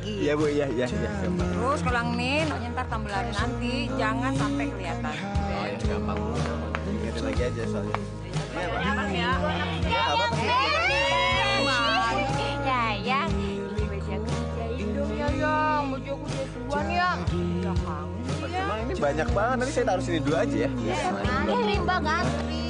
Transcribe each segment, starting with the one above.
lagi. Iya bu, iya, iya, iya. Terus kalau yang ini, ntar tambah lari nanti, jangan sampai kelihatan. Oh ya, gampang bu. Ingetin lagi aja soalnya. Iya pak. Ya, Iya, baju aku dijahin dong Yayang. Baju aku duluan ya. Ya kangen ya. Emang ini banyak banget, nanti saya taruh sini dulu aja ya. Ngantri mbak ngantri.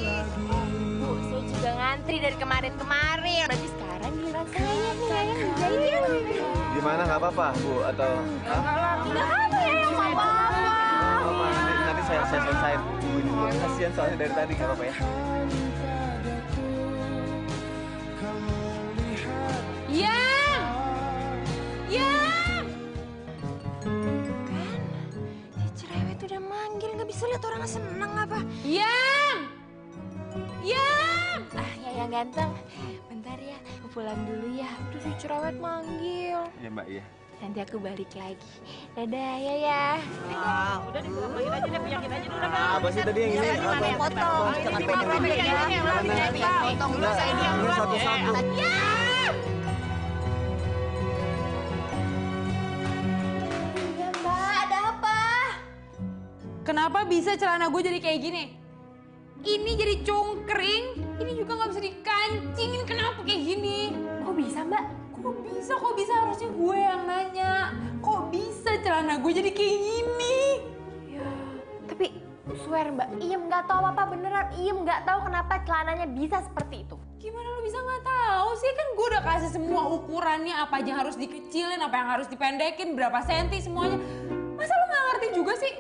Bu, saya juga ngantri dari kemarin-kemarin. Berarti sekarang giliran saya nih Yayang ngerjain ya. Gimana, nggak apa-apa bu? Atau... Nggak ya yang apa-apa. Nanti, saya, saya bu, kasihan soalnya dari tadi, nggak apa-apa ya. Yang! Yang! Kan, si cerewet udah manggil, nggak bisa lihat orang seneng apa. Yang! Yang! Ah, ya yang ganteng. Bentar ya, aku pulang dulu ya. Udah si cerewet manggil. Iya mbak, iya. Nanti aku balik lagi. Dadah ya ya. Udah dipulang aja deh, penyakit aja dulu kan. Apa sih tadi yang ini? Apa? Potong, jangan pendek-pendek ya. Potong dulu saya Ini diam. satu-satu. Mbak, ada apa? Kenapa bisa celana gue jadi kayak gini? Ini jadi cungkring, ini juga nggak bisa dikancingin. Kenapa kayak gini? Kok bisa mbak? Kok bisa, kok bisa harusnya gue yang nanya. Kok bisa celana gue jadi kayak gini? Ya, tapi swear mbak, Iem nggak tahu apa beneran. Iem nggak tahu kenapa celananya bisa seperti itu. Gimana lo bisa nggak tahu sih? Kan gue udah kasih semua ukurannya, apa aja yang harus dikecilin, apa yang harus dipendekin, berapa senti semuanya. Masa lo nggak ngerti juga sih?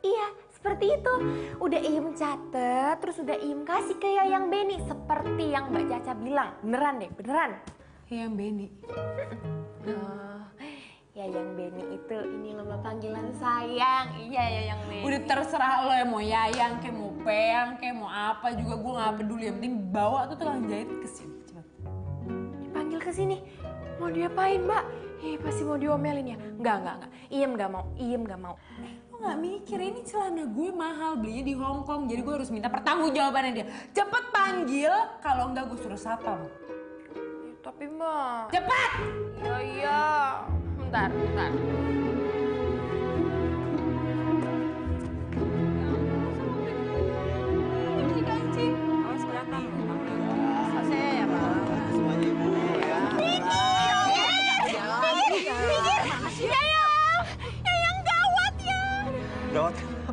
Iya, seperti itu. Udah Iem catet, terus udah Iem kasih ke Yayang Beni seperti yang Mbak Caca bilang. Beneran deh, beneran. Yang Benny. Oh, Yayang Beni itu ini nama panggilan sayang. Iya Yayang Beni. Udah terserah lo yang mau yayang, kayak mau peyang, kayak mau apa juga gue nggak peduli. Yang penting bawa tuh tukang jahit ke sini cepat. dipanggil ke sini. Mau diapain mbak? Eh pasti mau diomelin ya? Enggak, enggak, enggak. Iem nggak mau, Iem nggak mau. Lo nggak mikir ini celana gue mahal belinya di Hong Kong, jadi gue harus minta pertanggungjawabannya dia. Cepet panggil, kalau enggak gue suruh satpam. Tapi mbak. Cepet! Iya, iya. Bentar, bentar.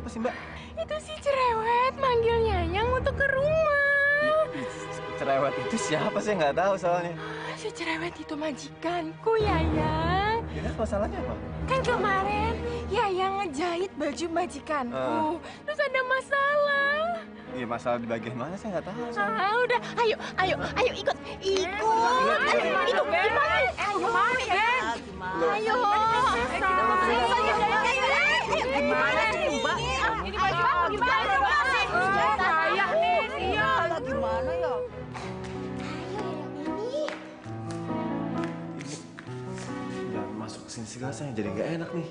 Gawat, apa sih mbak? Itu si cerewet manggil Yayang untuk ke rumah. Cerewet itu siapa sih nggak tahu soalnya. Si cerewet itu majikanku, Yayang. Ya kan masalahnya apa? Kan kemarin Yayang ngejahit baju majikanku. Terus ada masalah. Iya masalah di bagian mana saya nggak tahu. soalnya. Ah, udah, ayo, ayo, ayo ikut, ikut. Ayo, itu gimana? Eh, gimana, Ben? Ayo. Ini baju aku gimana? Saya nih, iya. Lah gimana ya? Jangan masuk ke sini segala saya jadi nggak enak nih.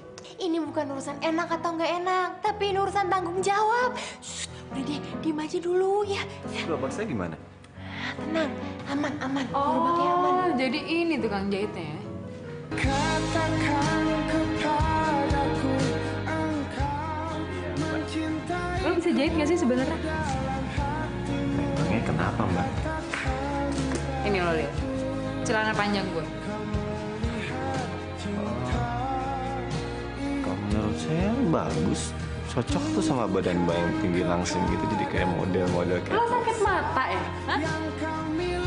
Ini bukan urusan enak atau nggak enak, tapi ini urusan tanggung jawab. Shh, udah deh, diem aja dulu ya. ya. Gerobak saya gimana? Tenang, aman, aman. Gerobaknya aman. Oh, jadi ini tukang jahitnya ya? Lo bisa jahit gak sih sebenarnya? Emangnya kenapa mbak? Ini lo lihat, celana panjang gue. Kalau menurut saya bagus. Cocok tuh sama badan mbak yang tinggi langsing gitu jadi kayak model-model kayak Lo sakit mata ya? Hah?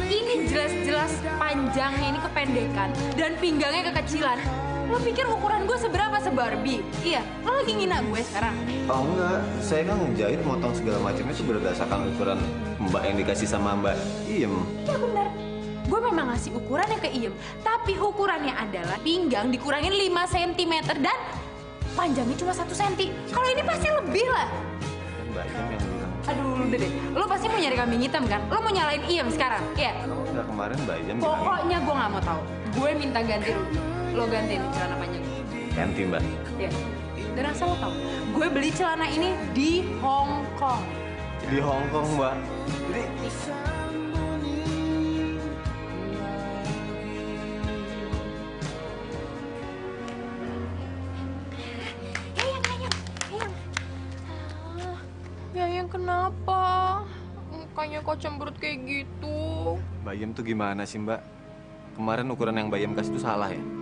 Ini jelas-jelas panjangnya ini kependekan dan pinggangnya kekecilan. Lo pikir ukuran gue seberapa se-Barbie? Iya, lo lagi ngina gue sekarang. Oh enggak, saya kan ngejahit motong segala macam itu berdasarkan ukuran mbak yang dikasih sama mbak Iem. Iya benar. Gue memang ngasih ukurannya ke Iem, tapi ukurannya adalah pinggang dikurangin 5 cm dan panjangnya cuma 1 cm. Kalau ini pasti lebih lah. Mbak Iem yang bilang. Aduh, udah deh. Lo pasti mau nyari kambing hitam kan? Lo mau nyalain Iem sekarang? Iya. Enggak kemarin mbak Iem Pokoknya gue nggak mau tahu. Gue minta ganti rugi lo ganti nih celana panjang ganti mbak ya dan asal lo tau gue beli celana ini di Hong Kong di Hong Kong mbak jadi iya, kenapa? Mukanya kok cemberut kayak gitu? Bayam tuh gimana sih mbak? Kemarin ukuran yang Bayam kasih itu salah ya?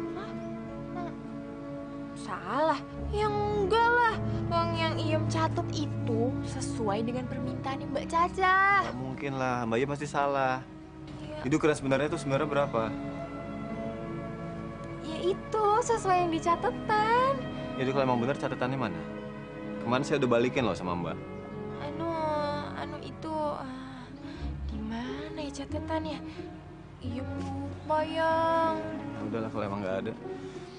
Salah? Yang enggak lah. Uang yang Iem catat itu sesuai dengan permintaan Mbak Caca. Gak mungkin lah, Mbak Iem pasti salah. Itu ukuran sebenarnya tuh sebenarnya berapa? Ya itu sesuai yang dicatetan. Itu kalau emang bener catatannya mana? Kemarin saya udah balikin loh sama Mbak. Anu, anu itu ah, di mana ya catatannya? Iem lupa yang. Ya udahlah kalau emang nggak ada.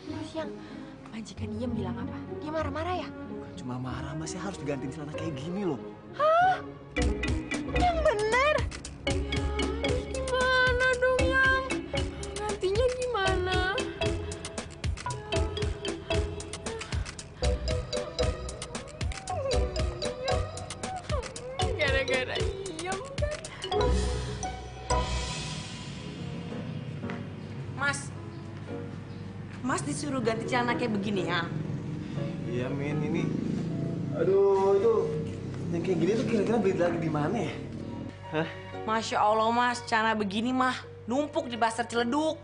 Terus yang majikan Iem bilang apa? Dia marah-marah ya? Bukan cuma marah, masih harus digantiin celana kayak gini loh. Yang bener. Ganti celana kayak begini ya? Iya Min, ini. Aduh, itu yang kayak gini tuh kira-kira beli lagi di mana ya? Hah? Masya Allah mas, celana begini mah numpuk di pasar Ciledug.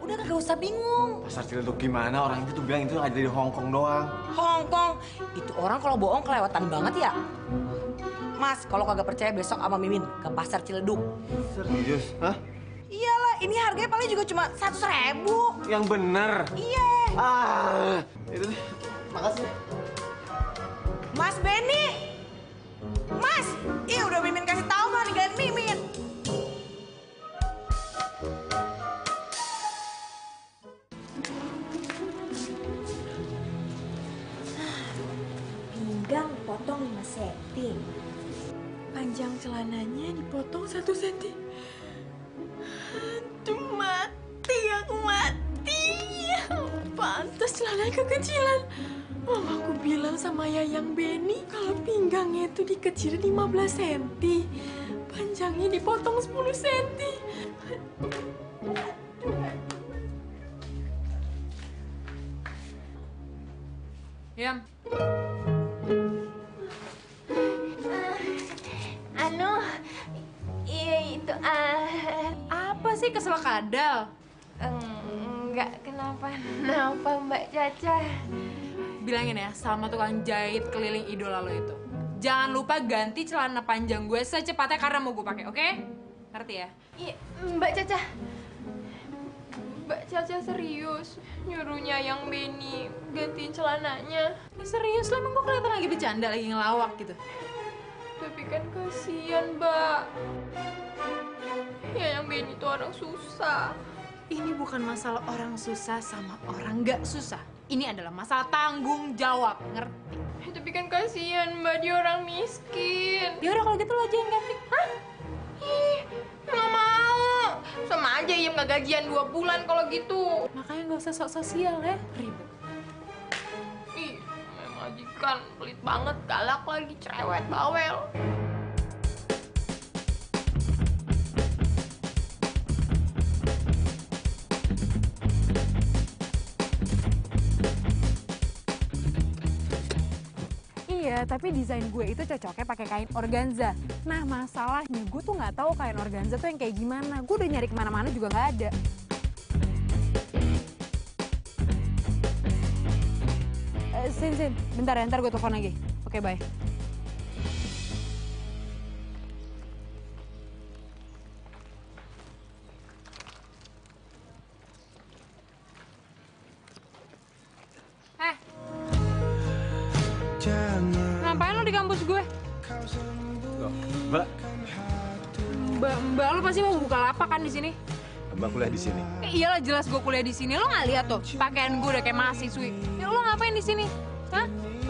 Udah kagak usah bingung. Pasar Ciledug gimana? Orang itu tuh bilang itu ada di Hongkong doang. Hongkong, itu orang kalau bohong kelewatan banget ya. Mas, kalau kagak percaya besok sama Mimin ke pasar Ciledug. Serius? Hah? Ini harganya paling juga cuma seratus ribu. Yang bener? Iya. Ah, itu deh. Makasih. Mas Benny. Mas, iya udah Mimin kasih tahu mah ninggalin Mimin. Pinggang potong 5 cm. Panjang celananya dipotong satu senti. Celananya kekecilan. Mamaku bilang sama Yayang Beni kalau pinggangnya itu dikecilin 15 cm. Panjangnya dipotong 10 cm. Yam, enggak kenapa kenapa Mbak Caca. Bilangin ya sama tukang jahit keliling idola lo itu. Jangan lupa ganti celana panjang gue secepatnya karena mau gue pakai, oke? Ngerti ya? Iya, Mbak Caca. Mbak Caca serius nyuruhnya yang Beni gantiin celananya. Ini serius lah, emang gue kelihatan lagi bercanda, lagi ngelawak gitu. Tapi kan kasihan, Mbak. Ya yang Beni itu orang susah. Ini bukan masalah orang susah sama orang nggak susah. Ini adalah masalah tanggung jawab, ngerti? Eh, Tapi kan kasihan, Mbak. Dia orang miskin. Ya udah kalau gitu lo aja yang ganti. Hah? Ih, nggak mau. Sama aja Iem nggak gajian dua bulan kalau gitu. Makanya nggak usah sok sosial ya, ribet. Ih, memang majikan pelit banget, galak lagi, cerewet, bawel. Iya, tapi desain gue itu cocoknya pakai kain organza. Nah, masalahnya gue tuh nggak tahu kain organza tuh yang kayak gimana. Gue udah nyari ke mana-mana juga nggak ada. Eh, Sin, Sin, bentar ya, ntar gue telepon lagi. Oke, bye. Di sini? Mbak kuliah di sini. Eh, iyalah jelas gue kuliah di sini. Lo nggak lihat tuh pakaian gue udah kayak mahasiswi. Ya, lo ngapain di sini? Hah?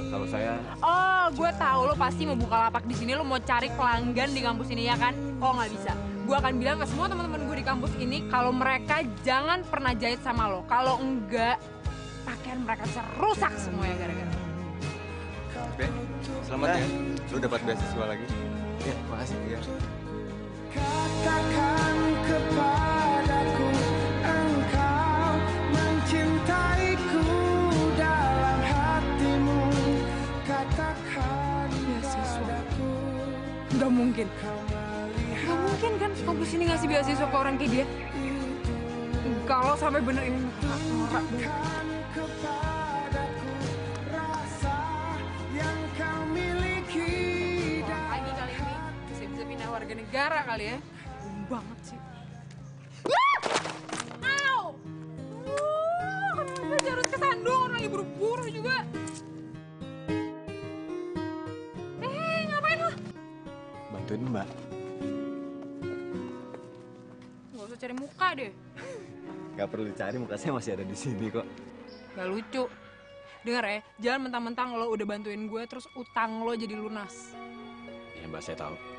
Kalau saya Oh, gue tahu lo pasti mau buka lapak di sini. Lo mau cari pelanggan di kampus ini ya kan? Oh nggak bisa. Gue akan bilang ke semua teman-teman gue di kampus ini kalau mereka jangan pernah jahit sama lo. Kalau enggak, pakaian mereka bisa rusak semua ya gara-gara. Ben, selamat ya. Lu dapat beasiswa lagi. Ya, makasih ya. Katakan kepadaku engkau mencintaiku dalam hatimu Katakan padaku Nggak mungkin. kau kampus ini ngasih beasiswa ke orang kayak dia? Kalau sampai bener ini norak negara kali ya. Bum banget sih. Au! Uh, harus kesandung orang lagi buru-buru juga? Eh, ngapain lo? Bantuin mbak. Gak usah cari muka deh. Gak perlu dicari, muka saya masih ada di sini kok. Gak lucu. Dengar ya, jangan mentang-mentang lo udah bantuin gue terus utang lo jadi lunas. Iya mbak, saya tahu.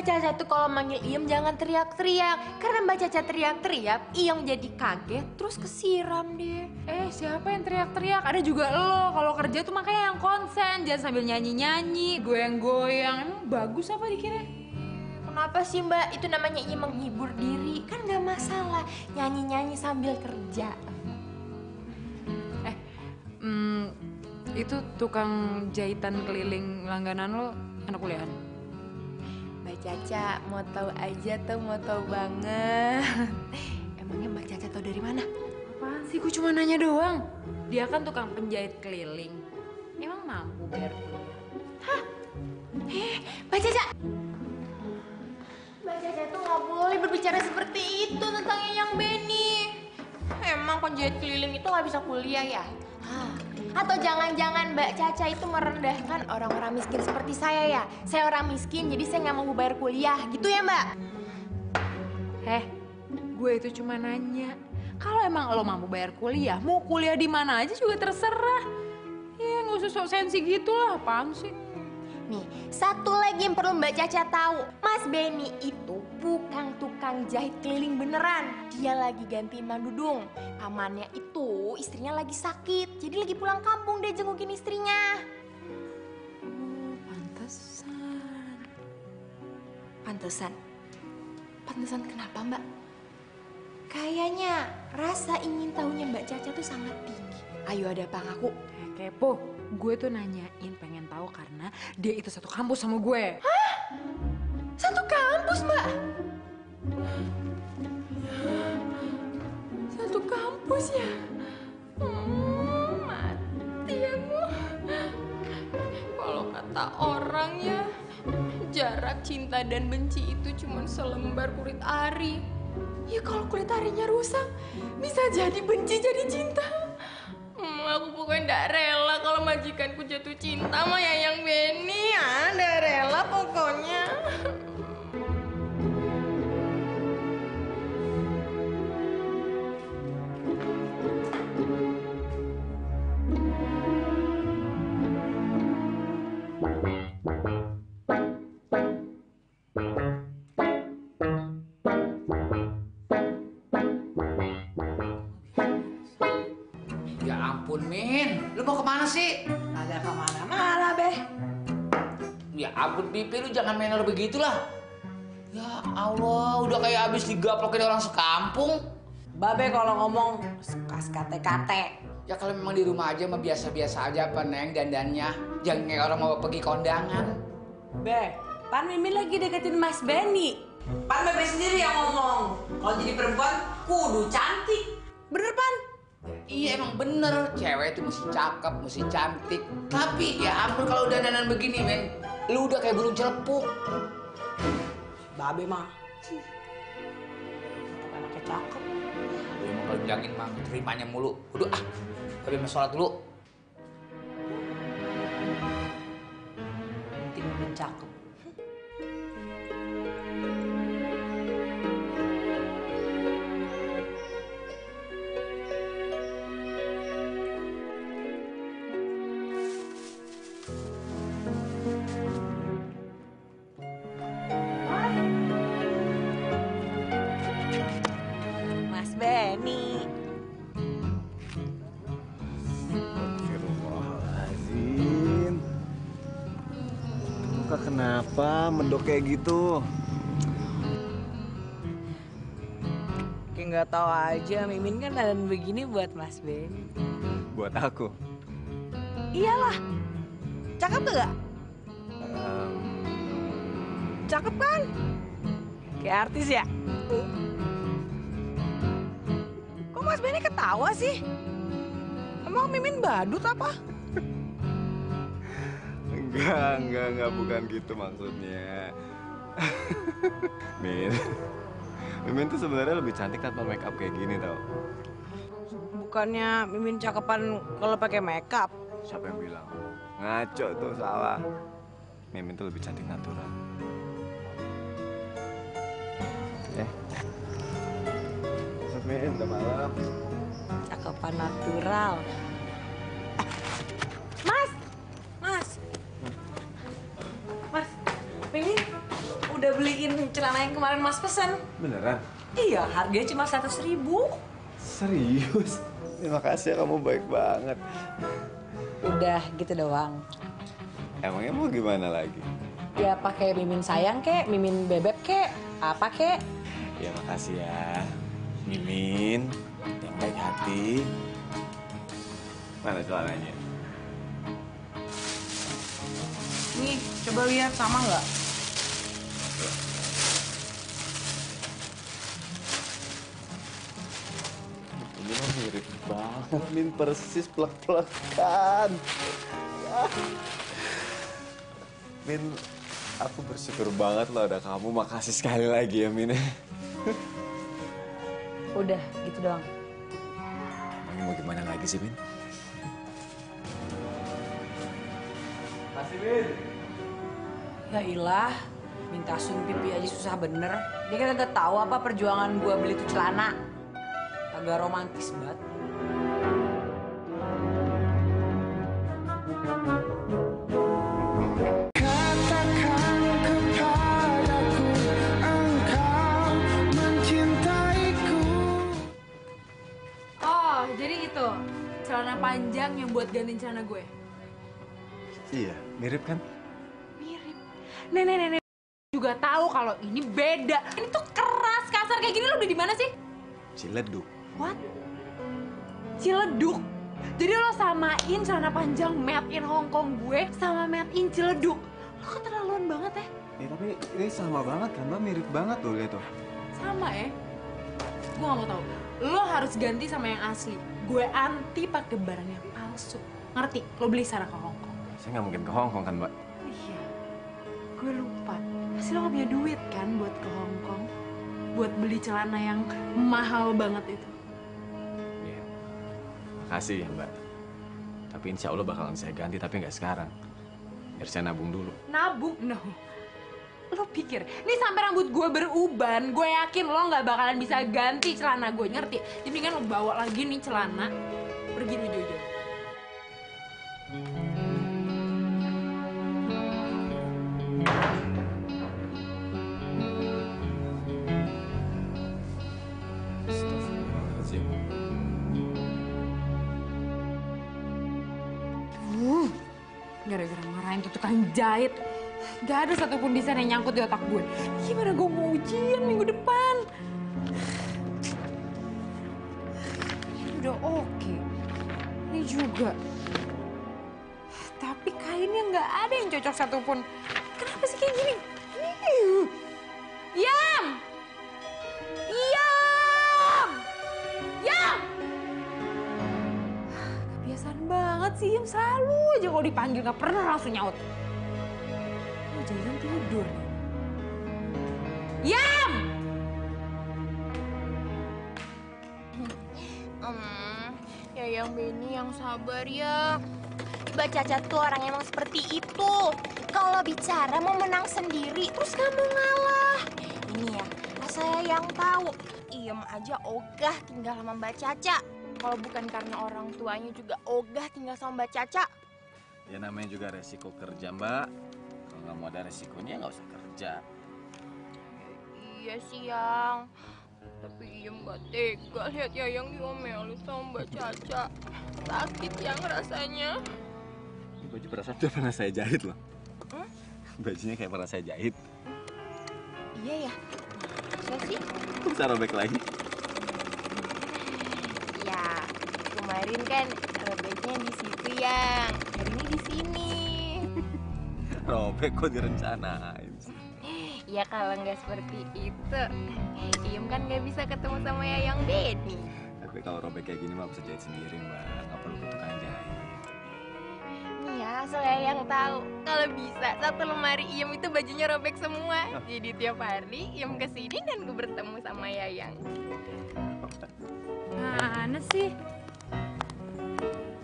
Mbak Caca tuh kalau manggil Iem jangan teriak-teriak. Karena Mbak Caca teriak-teriak, Iem jadi kaget terus kesiram deh. Eh, siapa yang teriak-teriak? Ada juga lo. Kalau kerja tuh makanya yang konsen, jangan sambil nyanyi-nyanyi, goyang-goyang. Emang bagus apa dikira? Kenapa sih mbak? Itu namanya Iem menghibur diri. Kan gak masalah. Nyanyi-nyanyi sambil kerja. Eh, hmm, itu tukang jahitan keliling langganan lo anak kuliahan? Caca mau tahu aja tuh mau tahu banget. Emangnya Mbak Caca tahu dari mana? Apaan sih? Gue cuma nanya doang. Dia kan tukang penjahit keliling. Emang mampu bayar kuliah? Eh, Mbak Caca. Mbak Caca tuh nggak boleh berbicara seperti itu tentang Yang Beni. Emang penjahit keliling itu nggak bisa kuliah ya? Hah. Atau jangan-jangan Mbak Caca itu merendahkan orang-orang miskin seperti saya ya? Saya orang miskin, jadi saya nggak mau bayar kuliah, gitu ya Mbak? Heh, gue itu cuma nanya. Kalau emang lo mampu bayar kuliah, mau kuliah di mana aja juga terserah. Ya, nggak usah sok sensi gitu lah, apaan sih? Nih, satu lagi yang perlu Mbak Caca tahu. Mas Benny itu bukan tukang jahit keliling beneran. Dia lagi gantiin mandudung. Pamannya itu istrinya lagi sakit. Jadi lagi pulang kampung deh jengukin istrinya. Oh, pantesan. Pantesan. Pantesan kenapa Mbak? Kayaknya rasa ingin tahunya Mbak Caca tuh sangat tinggi. Ayo ada apa ngaku? Eh, kepo, gue tuh nanyain pengen tahu karena dia itu satu kampus sama gue. Satu kampus Mbak. Satu kampus ya? Hmm, mati aku. Kalau kata orang ya, jarak cinta dan benci itu cuma selembar kulit ari. Ya kalau kulit harinya rusak, bisa jadi benci jadi cinta. Hmm, aku rela kalau majikanku jatuh cinta sama Yayang Beni. Ampun, Pipi. Lu jangan manner begitulah. Ya Allah, udah kayak abis digaplokin orang sekampung. Babe kalau ngomong suka kate-kate. Ya kalau memang di rumah aja mah biasa-biasa aja apa neng dandannya. Jangan kayak orang mau pergi kondangan. Be, Pan Mimin lagi deketin Mas Benny. Pan Bebe sendiri yang ngomong. Kalau jadi perempuan, kudu cantik. Bener, Pan? Iya emang bener, cewek itu mesti cakep, mesti cantik. Tapi ya ampun kalau udah dandan begini men, lu udah kayak burung celepuk. Babe mah. Anaknya cakep. Lu emang kalau bilangin mah terimanya mulu. Udah ah, tapi mau sholat dulu. Penting cakep. Benny. Astagfirullahaladzim. Muka kenapa mendok kayak gitu? Kayak nggak tahu aja, Mimin kan dandan begini buat Mas Benny. Buat aku. Iyalah. Cakep gak? Em, Cakep kan? Kayak artis ya? Ketawa sih? Emang Mimin badut apa? enggak, enggak, enggak bukan gitu maksudnya. Min, Mimin tuh sebenarnya lebih cantik tanpa make up kayak gini tau. Bukannya Mimin cakepan kalau pakai makeup? Siapa yang bilang? Ngaco tuh salah. Mimin tuh lebih cantik natural. Eh. Masuk Min, udah malam. Cakepan natural. Eh, Mas! Mas! Mas, Mimin udah beliin celana yang kemarin Mas pesen. Beneran? Iya, harganya cuma seratus ribu. Serius? Terima kasih ya, kamu baik banget. Udah gitu doang. Emangnya mau gimana lagi? Ya pakai mimin sayang kek, mimin bebek kek, apa kek? Ya makasih ya, Mimin yang baik hati. Mana celananya? Nih, coba lihat sama nggak? Ini mah mirip banget, Min persis plek-plekan. Ya. Min, aku bersyukur banget loh ada kamu. Makasih sekali lagi ya, Min. Udah, gitu doang. Emangnya mau gimana lagi sih, Min? Makasih, Min. Ya ilah, minta sun pipi aja susah bener. Dia kan kagak tahu apa perjuangan gua beli tuh celana. Agak romantis banget. Buat gantiin celana gue. Iya, mirip kan? Mirip. Nenek nenek juga tahu kalau ini beda. Ini tuh keras, kasar kayak gini lo udah di mana sih? Ciledug. What? Ciledug. Jadi lo samain celana panjang made in Hong Kong gue sama made in Ciledug. Lo keterlaluan banget ya. Ya, tapi ini sama banget kan, Mbak? Mirip banget tuh, lihat tuh. Sama ya. Gue gak mau tahu. Lo harus ganti sama yang asli. Gue anti pakai barang yang palsu. Ngerti? Lo beli sana ke Hong Kong. Saya nggak mungkin ke Hong Kong kan, Mbak? Iya. Gue lupa. Pasti lo gak punya duit kan buat ke Hong Kong. Buat beli celana yang mahal banget itu. Iya. Makasih ya, Mbak. Tapi insya Allah bakalan saya ganti, tapi nggak sekarang. Biar saya nabung dulu. Nabung? No. Lo pikir, ini sampai rambut gue beruban, gue yakin lo nggak bakalan bisa ganti celana gue, ngerti? Jadi kan lo bawa lagi nih celana, pergi dulu jauh-jauh. Uh, gara-gara marahin tuh tukang jahit. Gak ada satupun desain yang nyangkut di otak gue. Gimana gue mau ujian minggu depan? udah oke. Ini juga. Tapi kainnya nggak ada yang cocok satupun. Kenapa sih kayak gini? Yam! Yam! Yam! Kebiasaan banget sih Yam selalu aja kalau dipanggil nggak pernah langsung nyaut. Oh, jangan tidur. Yam! Hmm, ya yang Benny yang sabar ya. Mbak Caca tuh orang emang seperti itu. Kalau bicara mau menang sendiri, terus kamu ngalah. Ini ya, saya yang tahu. Iem aja ogah tinggal sama Mbak Caca. Kalau bukan karena orang tuanya juga ogah tinggal sama Mbak Caca. Ya namanya juga resiko kerja mbak. Kalau nggak mau ada resikonya nggak usah kerja. Iya sih, Yang. Tapi Iem gak tega lihat Yayang diomelin sama Mbak Caca. Sakit yang rasanya. Baju perasaan udah pernah saya jahit loh. Hmm? Bajunya kayak pernah saya jahit. Iya ya. Masa sih? Bisa robek lagi? Ya, kemarin kan robeknya di situ yang hari ini di sini. Robek kok direncanain. Ya kalau nggak seperti itu, Iem kan nggak bisa ketemu sama Yayang Benny. Tapi kalau robek kayak gini mah bisa jahit sendiri mbak. Nggak perlu ke Nih ya, asal Yayang tahu kalau bisa satu lemari Iem itu bajunya robek semua. Jadi tiap hari Iem ke sini dan gue bertemu sama Yayang. Mana sih?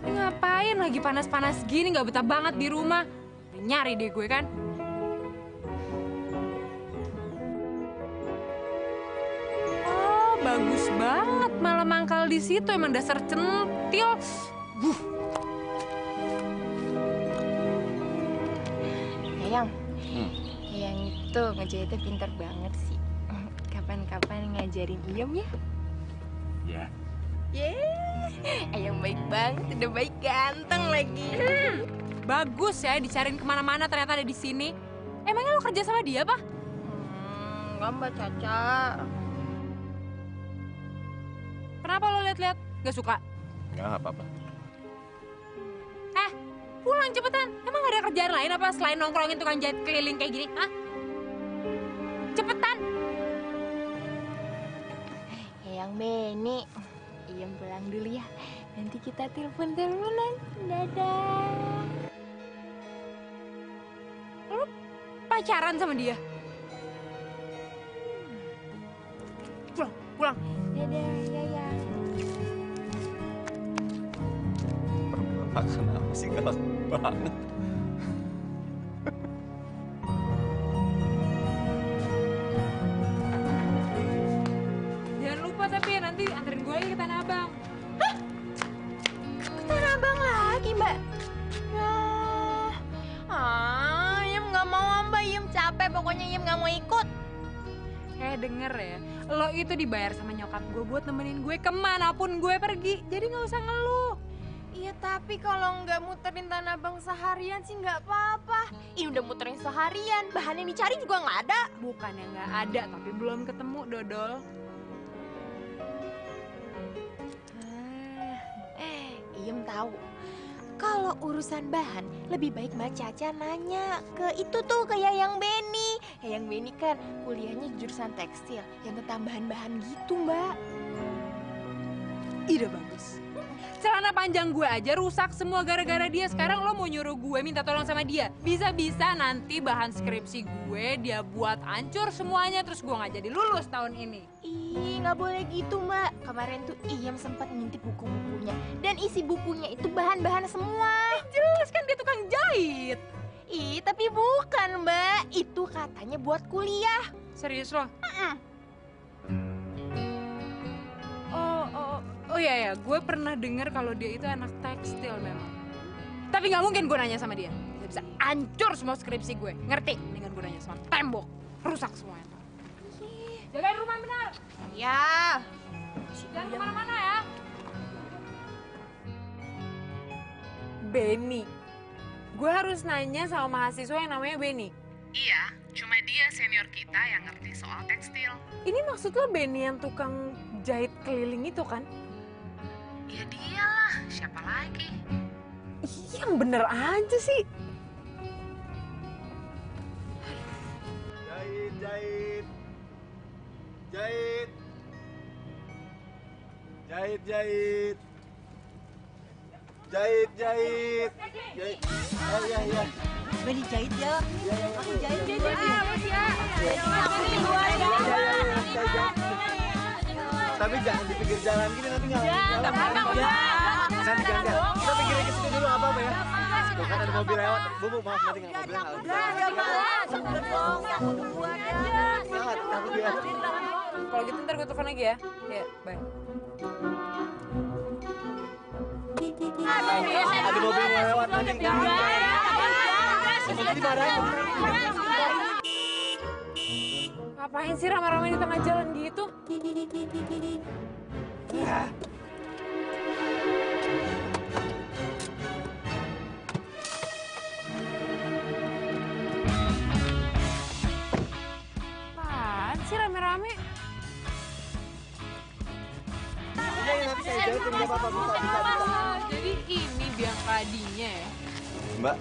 Ini ngapain lagi panas-panas gini nggak betah banget di rumah? Nyari deh gue kan. Oh, bagus banget malah mangkal di situ emang dasar centil. Buh, Yayang, Hmm. Yayang itu ngejahitnya pinter banget sih. Kapan-kapan ngajarin Iem ya? Ya. Yeay, Ayang baik banget, udah baik ganteng lagi. bagus ya dicariin ke mana-mana ternyata ada di sini. Emangnya lo kerja sama dia, Pak? Hmm, enggak Mbak Caca. Kenapa lo lihat-lihat? Gak suka? Nggak apa-apa. Pulang cepetan. Emang gak ada kerjaan lain apa selain nongkrongin tukang jahit keliling kayak gini? Hah? Cepetan. Eyang Beni, Iem pulang dulu ya. Nanti kita telepon-teleponan. Dadah. Lo pacaran sama dia? Pulang, pulang. Dadah, Yayang. Bapak kenapa sih galak banget? Jangan lupa tapi ya nanti anterin gue lagi ke Tanah Abang. Ke Tanah Abang lagi, Mbak. Ya. Ah, Iem nggak mau, Mbak. Iem capek, pokoknya Iem nggak mau ikut. Eh denger ya, lo itu dibayar sama nyokap gue buat nemenin gue ke mana pun gue pergi. Jadi gak usah ngeluh. Tapi kalau nggak muterin Tanah Abang seharian sih nggak apa-apa. Ini udah muterin seharian, bahan yang dicari juga nggak ada. Bukannya nggak ada, tapi belum ketemu Dodol. Eh, Iem tahu. Kalau urusan bahan, lebih baik Mbak Caca nanya ke itu tuh ke Yayang Beni. Yayang Beni kan kuliahnya jurusan tekstil, yang tentang bahan-bahan gitu, Mbak. Ide bagus. Celana panjang gue aja rusak semua gara-gara dia. Sekarang lo mau nyuruh gue minta tolong sama dia. Bisa-bisa nanti bahan skripsi gue dia buat hancur semuanya terus gue nggak jadi lulus tahun ini. Ih, nggak boleh gitu, Mbak. Kemarin tuh Iem sempat ngintip buku-bukunya. Dan isi bukunya itu bahan-bahan semua. Jelas kan dia tukang jahit. Ih, tapi bukan, Mbak. Itu katanya buat kuliah. Serius lo? Oh, oh, oh iya ya, gue pernah dengar kalau dia itu anak tekstil memang. Tapi nggak mungkin gue nanya sama dia. Bisa, bisa hancur semua skripsi gue, ngerti? Dengan gue nanya sama tembok, rusak semuanya. Jagain rumah benar, Ya. jangan ke mana-mana ya. Benny. Gue harus nanya sama mahasiswa yang namanya Benny. Iya, cuma dia senior kita yang ngerti soal tekstil. Ini maksud lo Benny yang tukang jahit keliling itu kan? Ya dialah, siapa lagi? Ih, yang bener aja sih. Jahit, jahit. Jahit. Jahit, jahit. Jahit, jahit. Jahit. Oh iya, iya. Beli jahit ya. Iya, iya, Aku iya. jahit Iya, deh. Tapi jangan di pinggir jalan gini nanti nggak nggak apa-apa. Nanti jangan jangan. Kita pinggir ke situ dulu apa-apa ya. Tuh kan ada mobil lewat. Bu, bu, maaf nanti nggak mobil nggak. Udah, udah aja. Sangat takut ya. Kalau gitu ntar gue telepon lagi ya. Ya, bye. Ada mobil lewat nanti nggak. Nanti marahin. Ngapain sih rame-rame di tengah jalan gitu? Apaan sih rame-rame? Iya, iya. Oh, jadi ini biang keladinya ya? Mbak,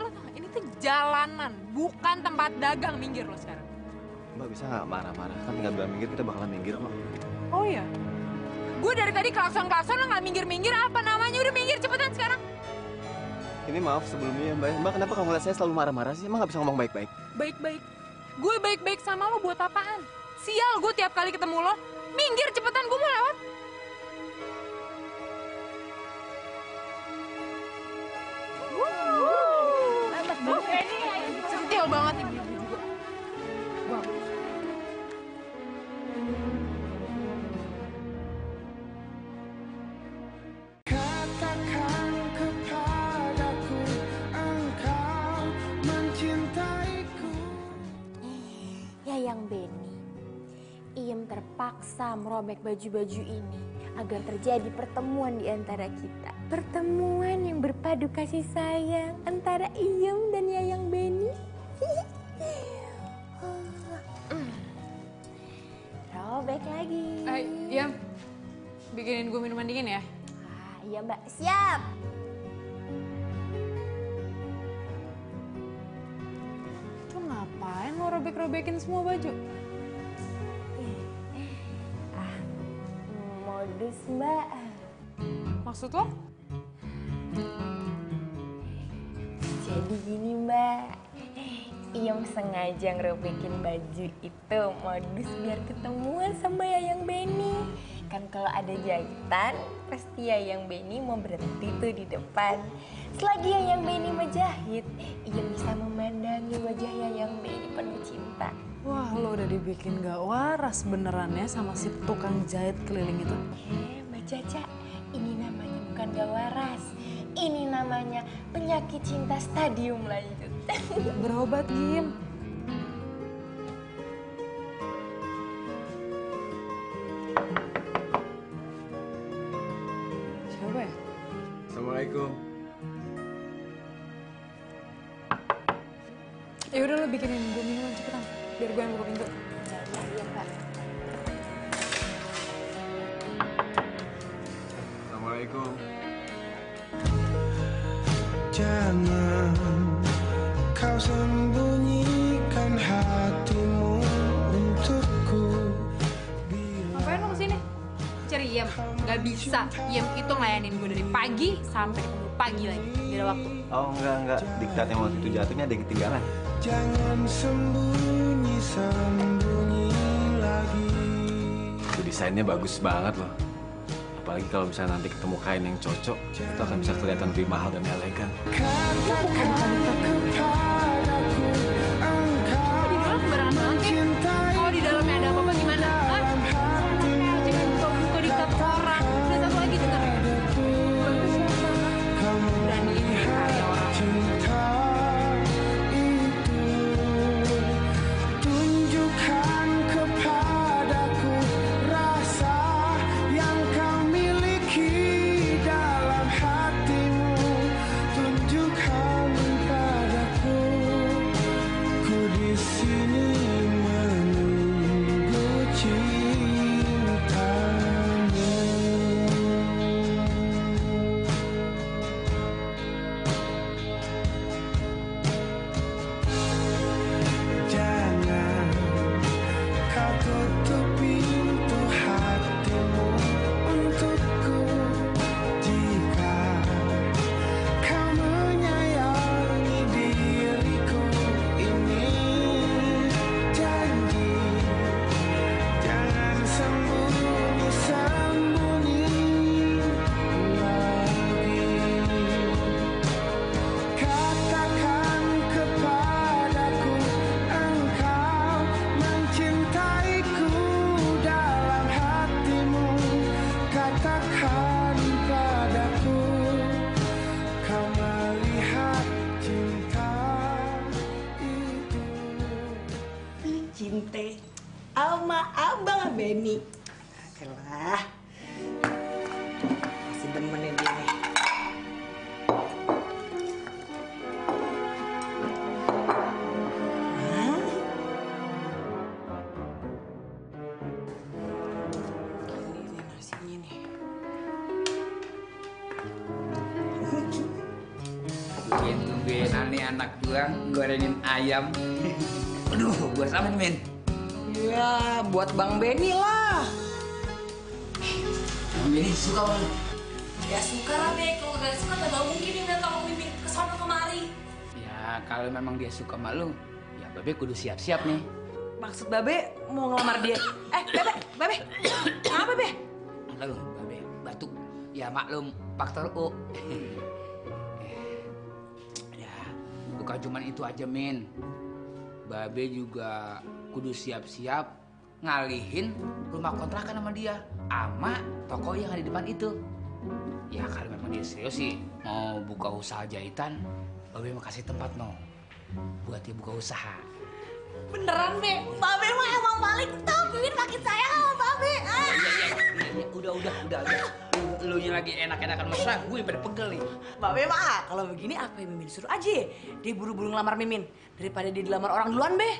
Lo tau gak, ini tuh jalanan, bukan tempat dagang. Minggir lo sekarang. Mbak bisa nggak marah-marah? Kan tinggal bilang minggir, kita bakalan minggir kok. Oh iya? Gue dari tadi klakson-klakson lo gak minggir-minggir apa namanya? Udah minggir cepetan sekarang. Ini maaf sebelumnya Mbak. Mbak kenapa kamu lihat saya selalu marah-marah sih? Emang nggak bisa ngomong baik-baik? Baik-baik. Gue baik-baik sama lo buat apaan? Sial gue tiap kali ketemu lo. Minggir cepetan gue mau lewat. Sentil banget ibu-ibu Yayang Beni, Iem terpaksa merobek baju-baju ini agar terjadi pertemuan di antara kita. Pertemuan yang berpadu kasih sayang antara Iem dan Yayang Beni. Robek lagi. Eh, iya. Bikinin gue minuman dingin ya. Ah, iya mbak, siap. Ngapain lo robek-robekin semua baju? Ah, modus mbak. Maksud lo? Jadi gini mbak, Iem sengaja ngerobekin baju itu modus biar ketemuan sama Yayang Beni. Kan kalau ada jahitan, pasti Yayang Beni mau berhenti tuh di depan. Selagi Yayang Beni menjahit, Iem bisa memandangi wajah Yayang cinta. Wah, lo udah dibikin gak waras beneran ya sama si tukang jahit keliling itu. Eh, Mbak Caca, ini namanya bukan gak waras. Ini namanya penyakit cinta stadium lanjut. Berobat, Gim. Iem itu ngelayanin gue dari pagi sampai ketemu pagi lagi. Gak ada waktu. Oh enggak enggak. Diktat yang waktu itu jatuhnya ada yang ketinggalan. Jangan sembunyi-sembunyi lagi Itu desainnya bagus banget loh. Apalagi kalau misalnya nanti ketemu kain yang cocok, itu akan bisa kelihatan lebih mahal dan elegan. Katakan kepadaku ayam. Aduh, gua sama Min. Ya, buat Bang Benny lah. Min suka lu. Ya suka lah, Be. Kalau gak suka, gak mungkin dia datang Mimin ke sana kemari. Ya, kalau memang dia suka sama lu, ya Babe kudu siap-siap nih. Maksud Babe mau ngelamar dia. Eh, Bebe, Babe. Kenapa, Be? Lalu Babe batuk. Ya maklum, faktor U. bukan cuman itu aja, Min. Babe juga kudu siap-siap ngalihin rumah kontrakan sama dia sama toko yang ada di depan itu. Ya kalau memang dia serius sih mau buka usaha jahitan, Babe mau kasih tempat no buat dia buka usaha. Beneran, Be. Babe mah emang paling top. Mimin makin sayang sama Babe. Ah. Iya, iya, iya, iya, udah, udah, udah, udah. Lu nya lagi enak-enakan mesra, gue pada pegel nih. Babe mah kalau begini apa yang Mimin suruh aja? Dia buru-buru ngelamar Mimin daripada dia dilamar orang duluan, Be.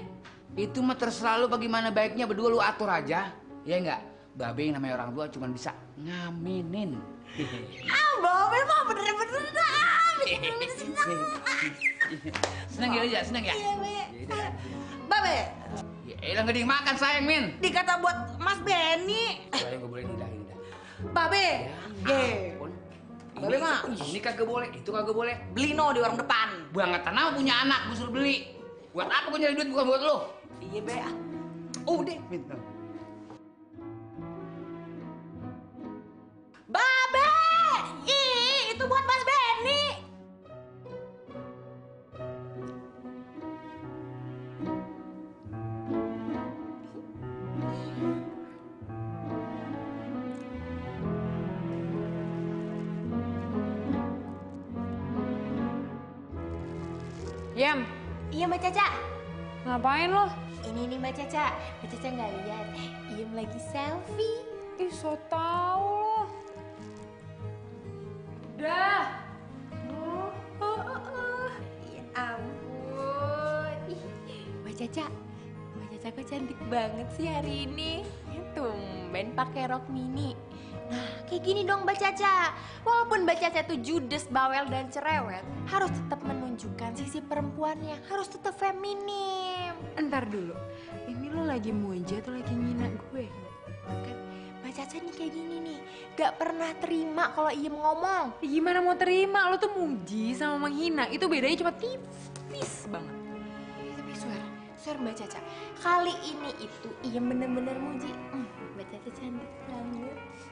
Itu mah terserah lu bagaimana baiknya berdua lu atur aja. Ya enggak? Babe yang namanya orang tua cuma bisa ngaminin. Ah, Babe mah bener-bener dah. Bikin Mimin senang. seneng ya, ya, seneng ya? Iya, Be. Babe, Ya elah gede makan sayang, Min. dikata buat Mas Benny. Saya nggak boleh nidahin dah. Babe. Ampun. Babe Ini- mah, Ini kagak boleh, itu kagak boleh. beli no di warung depan. Bangetan apa punya anak, gue suruh beli. Buat apa gue nyari duit bukan buat lu? Iya, Be. ah. Udah. Babe, Mbak Caca. ngapain lo? Ini nih Mbak Caca. Mbak Caca nggak lihat. Iem lagi selfie. Ih, so tau lo. Udah. Oh, oh, oh, oh. Ya ampun. Ih, Mbak Caca. Mbak Caca kok cantik banget sih hari ini. Tumben pakai rok mini. Nah, kayak gini dong Mbak Caca. Walaupun Mbak Caca tuh judes, bawel, dan cerewet, harus tetap menunjukkan sisi perempuannya. Harus tetap feminim. Entar dulu. Ini lo lagi muji atau lagi ngina gue? Kan Mbak Caca nih kayak gini nih. Gak pernah terima kalau Iem ngomong. Ya gimana mau terima? Lo tuh muji sama menghina. Itu bedanya cuma tipis banget. Eh, Tapi suara, suara Mbak Caca. Kali ini itu Iem bener-bener muji. Hmm, Mbak Caca cantik banget.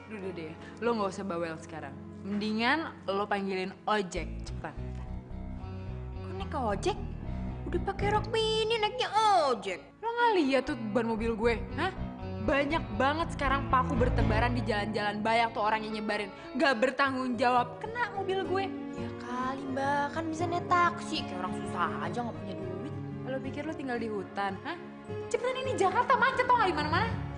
Udah deh, lo nggak usah bawel sekarang. Mendingan lo panggilin ojek, cepetan. Kok naik ojek? Udah pakai rok mini naiknya ojek. Lo nggak lihat tuh ban mobil gue, hah? Banyak banget sekarang paku bertebaran di jalan-jalan banyak tuh orang yang nyebarin. Gak bertanggung jawab, kena mobil gue. Ya kali mbak, kan bisa naik taksi. Kayak orang susah aja nggak punya duit. Lo pikir lo tinggal di hutan, hah? Cepetan ini Jakarta macet tau gak di mana-mana? Bentar, bentar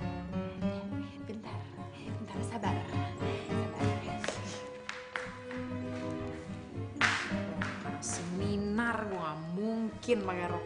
Seminar gue gak mungkin pakai rok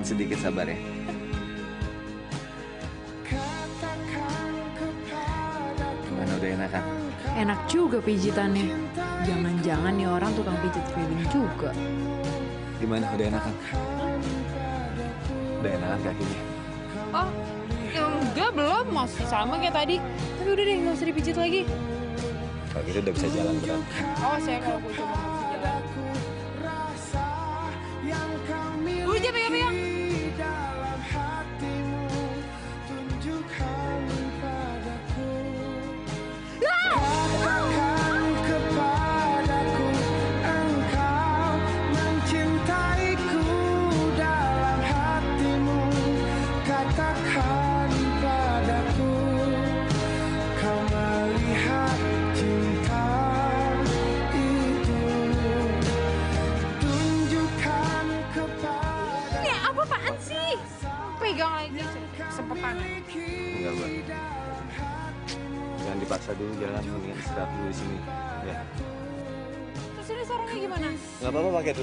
Tahan sedikit, sabar ya. Gimana udah enakan? Enak juga pijitannya. Jangan-jangan nih orang tukang pijit keliling juga. Gimana udah enakan? Udah enakan kakinya? Oh, ya enggak belum masih sama kayak tadi. Tapi udah deh nggak usah dipijit lagi. Kalau gitu udah bisa jalan berarti. Oh saya kalau gue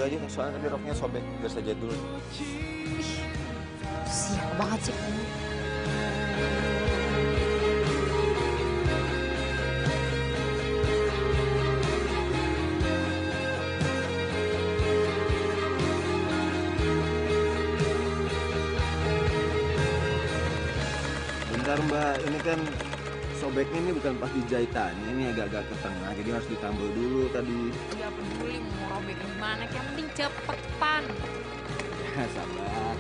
aja, soalnya tadi roknya sobek. Biar saja dulu. Sial banget sih. Bentar mbak, ini kan sobeknya ini bukan pas di jahitannya, ini agak-agak ke tengah, jadi harus ditambal dulu tadi. Ya peduli gimana, yang penting cepetan. Ya, sabar.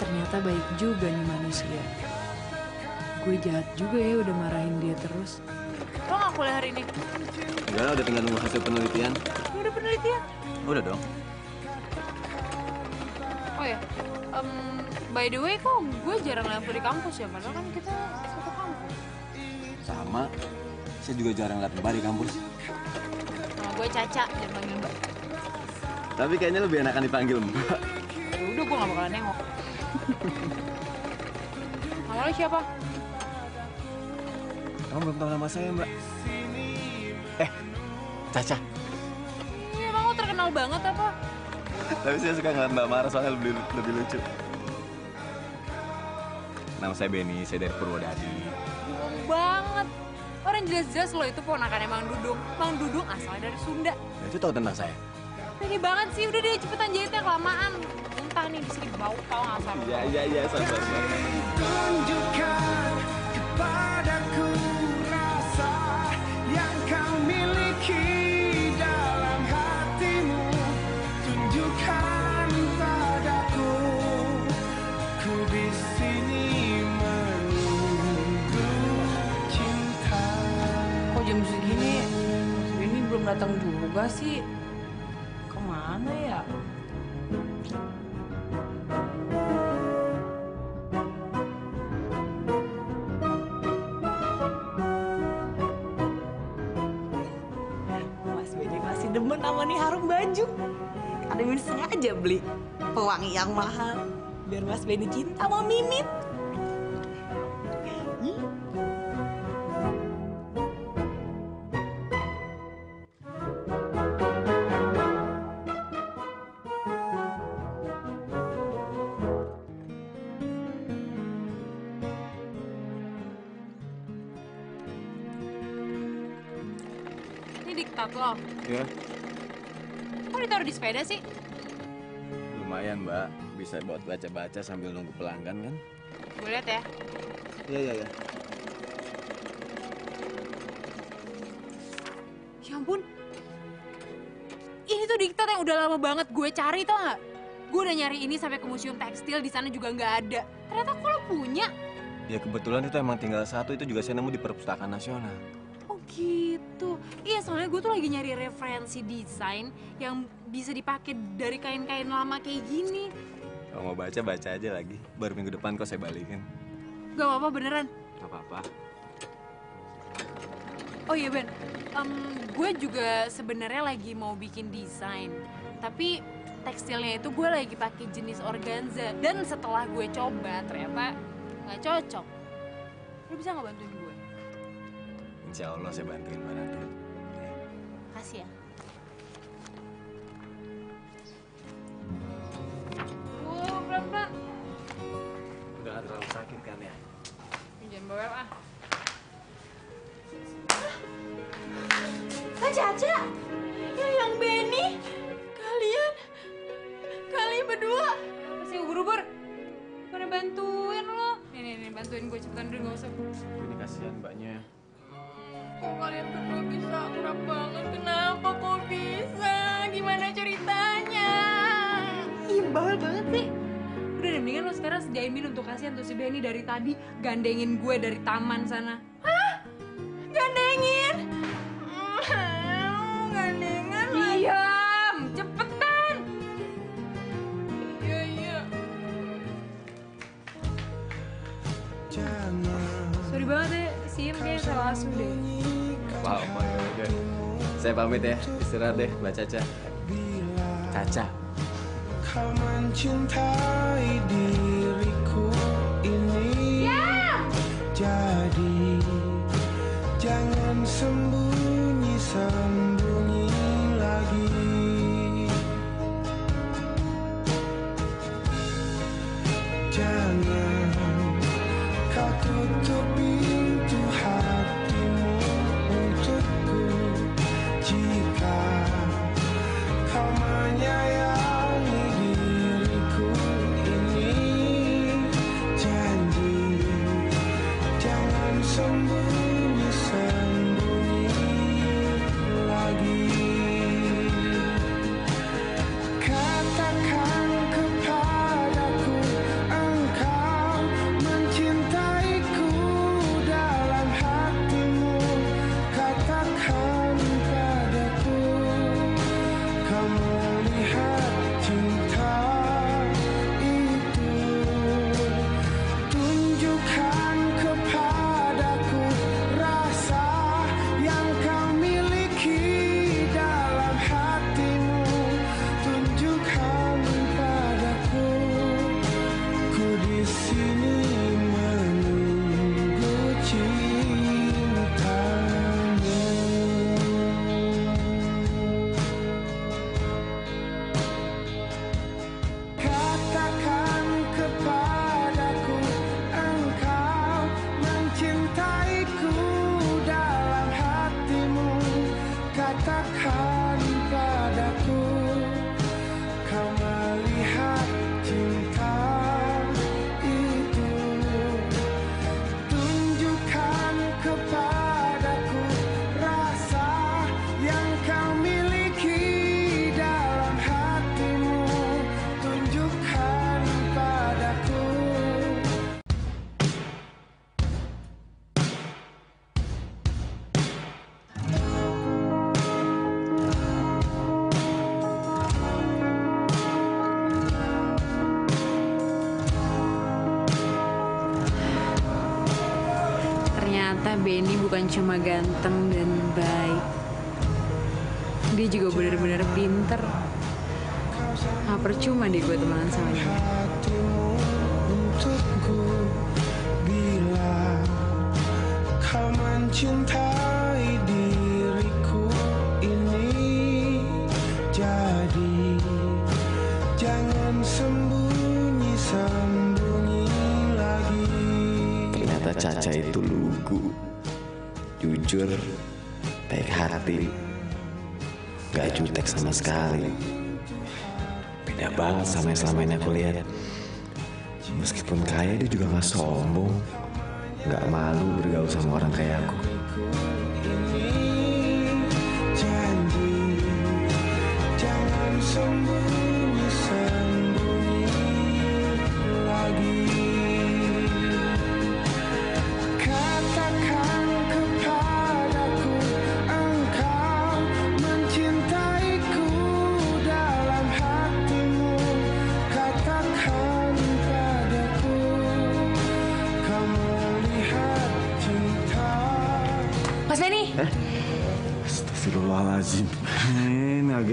Ternyata baik juga nih manusia. Gue jahat juga ya udah marahin dia terus. Lo nggak kuliah hari ini? Enggak lah, udah tinggal nunggu hasil penelitian. Udah penelitian. Udah dong. Oh ya, em, by the way kok gue jarang lihat lo di kampus ya, padahal kan kita satu kampus. Sama. Saya juga jarang lihat mbak di kampus. Gue Caca, jangan panggil mbak. Tapi kayaknya lebih enakan dipanggil mbak. Ya udah gue gak bakalan nengok. Nama lo siapa? Kamu belum tahu nama saya mbak? Eh, Caca. Iya, emang lo terkenal banget apa? Tapi saya suka ngeliat mbak marah soalnya lebih, lebih lucu. Nama saya Benny, saya dari Purwodadi. Bohong banget. Orang jelas-jelas lo itu ponakannya Mang Dudung. Mang Dudung asalnya dari Sunda. Nah, itu tahu tentang saya? Pede banget sih, udah deh cepetan jahitnya kelamaan. Muntah nih di sini bau tau nggak asal. Iya, iya, iya, sabar, sabar. Tunjukkan kepadaku belum datang juga sih? Ke mana ya? Mas Benny masih demen sama nih harum baju. Ada Mimin sengaja beli pewangi yang mahal. Biar Mas Benny cinta sama Mimin. Sepeda sih? lumayan mbak. Bisa buat baca-baca sambil nunggu pelanggan kan? Gue lihat ya. Iya, iya, iya. Ya ampun. Ini tuh diktat yang udah lama banget gue cari tau nggak? Gue udah nyari ini sampai ke museum tekstil di sana juga nggak ada. Ternyata kok lo punya? Ya kebetulan itu emang tinggal satu, itu juga saya nemu di Perpustakaan Nasional. Oh gitu. Iya soalnya gue tuh lagi nyari referensi desain yang bisa dipakai dari kain-kain lama kayak gini. Kalau mau baca, baca aja lagi. Baru minggu depan kok saya balikin. Gak apa-apa beneran. Gak apa-apa. Oh iya Ben, Em, gue juga sebenarnya lagi mau bikin desain, tapi tekstilnya itu gue lagi pakai jenis organza dan setelah gue coba ternyata nggak cocok. Lo bisa nggak bantuin gue? Insya Allah saya bantuin Mbak Ratu. Kasih ya. Pelan-pelan. Udah gak terlalu sakit kan ya? Jangan bawel ah. Kak Caca, ya yang Benny, kalian, kalian berdua. Apa sih ubur-ubur? Bukannya bantuin lo. Nih, nih, nih, bantuin gue cepetan dulu gak usah. Ini kasihan mbaknya. Kok kalian berdua bisa akrab banget? Kenapa kok bisa? Gimana ceritanya? Ih, bawel banget sih. Deh, mendingan lo sekarang sediain minum untuk kasihan tuh si Benny dari tadi gandengin gue dari taman sana. Gandengin? Hmm, gandengan lagi. Diam, cepetan. Iya, iya. Sorry banget ya, Sim kayaknya salah asuh deh. Ya udah. Saya pamit ya, istirahat deh Mbak Caca. Caca. Kau mencintai diriku cuma ganteng dan baik. Dia juga benar-benar pinter. Nah, percuma deh gue temenan sama dia. Jujur, baik hati. Gak jutek sama sekali. Beda banget sama yang selama ini aku lihat. Meskipun kaya dia juga gak sombong. Gak malu bergaul sama orang kayak aku.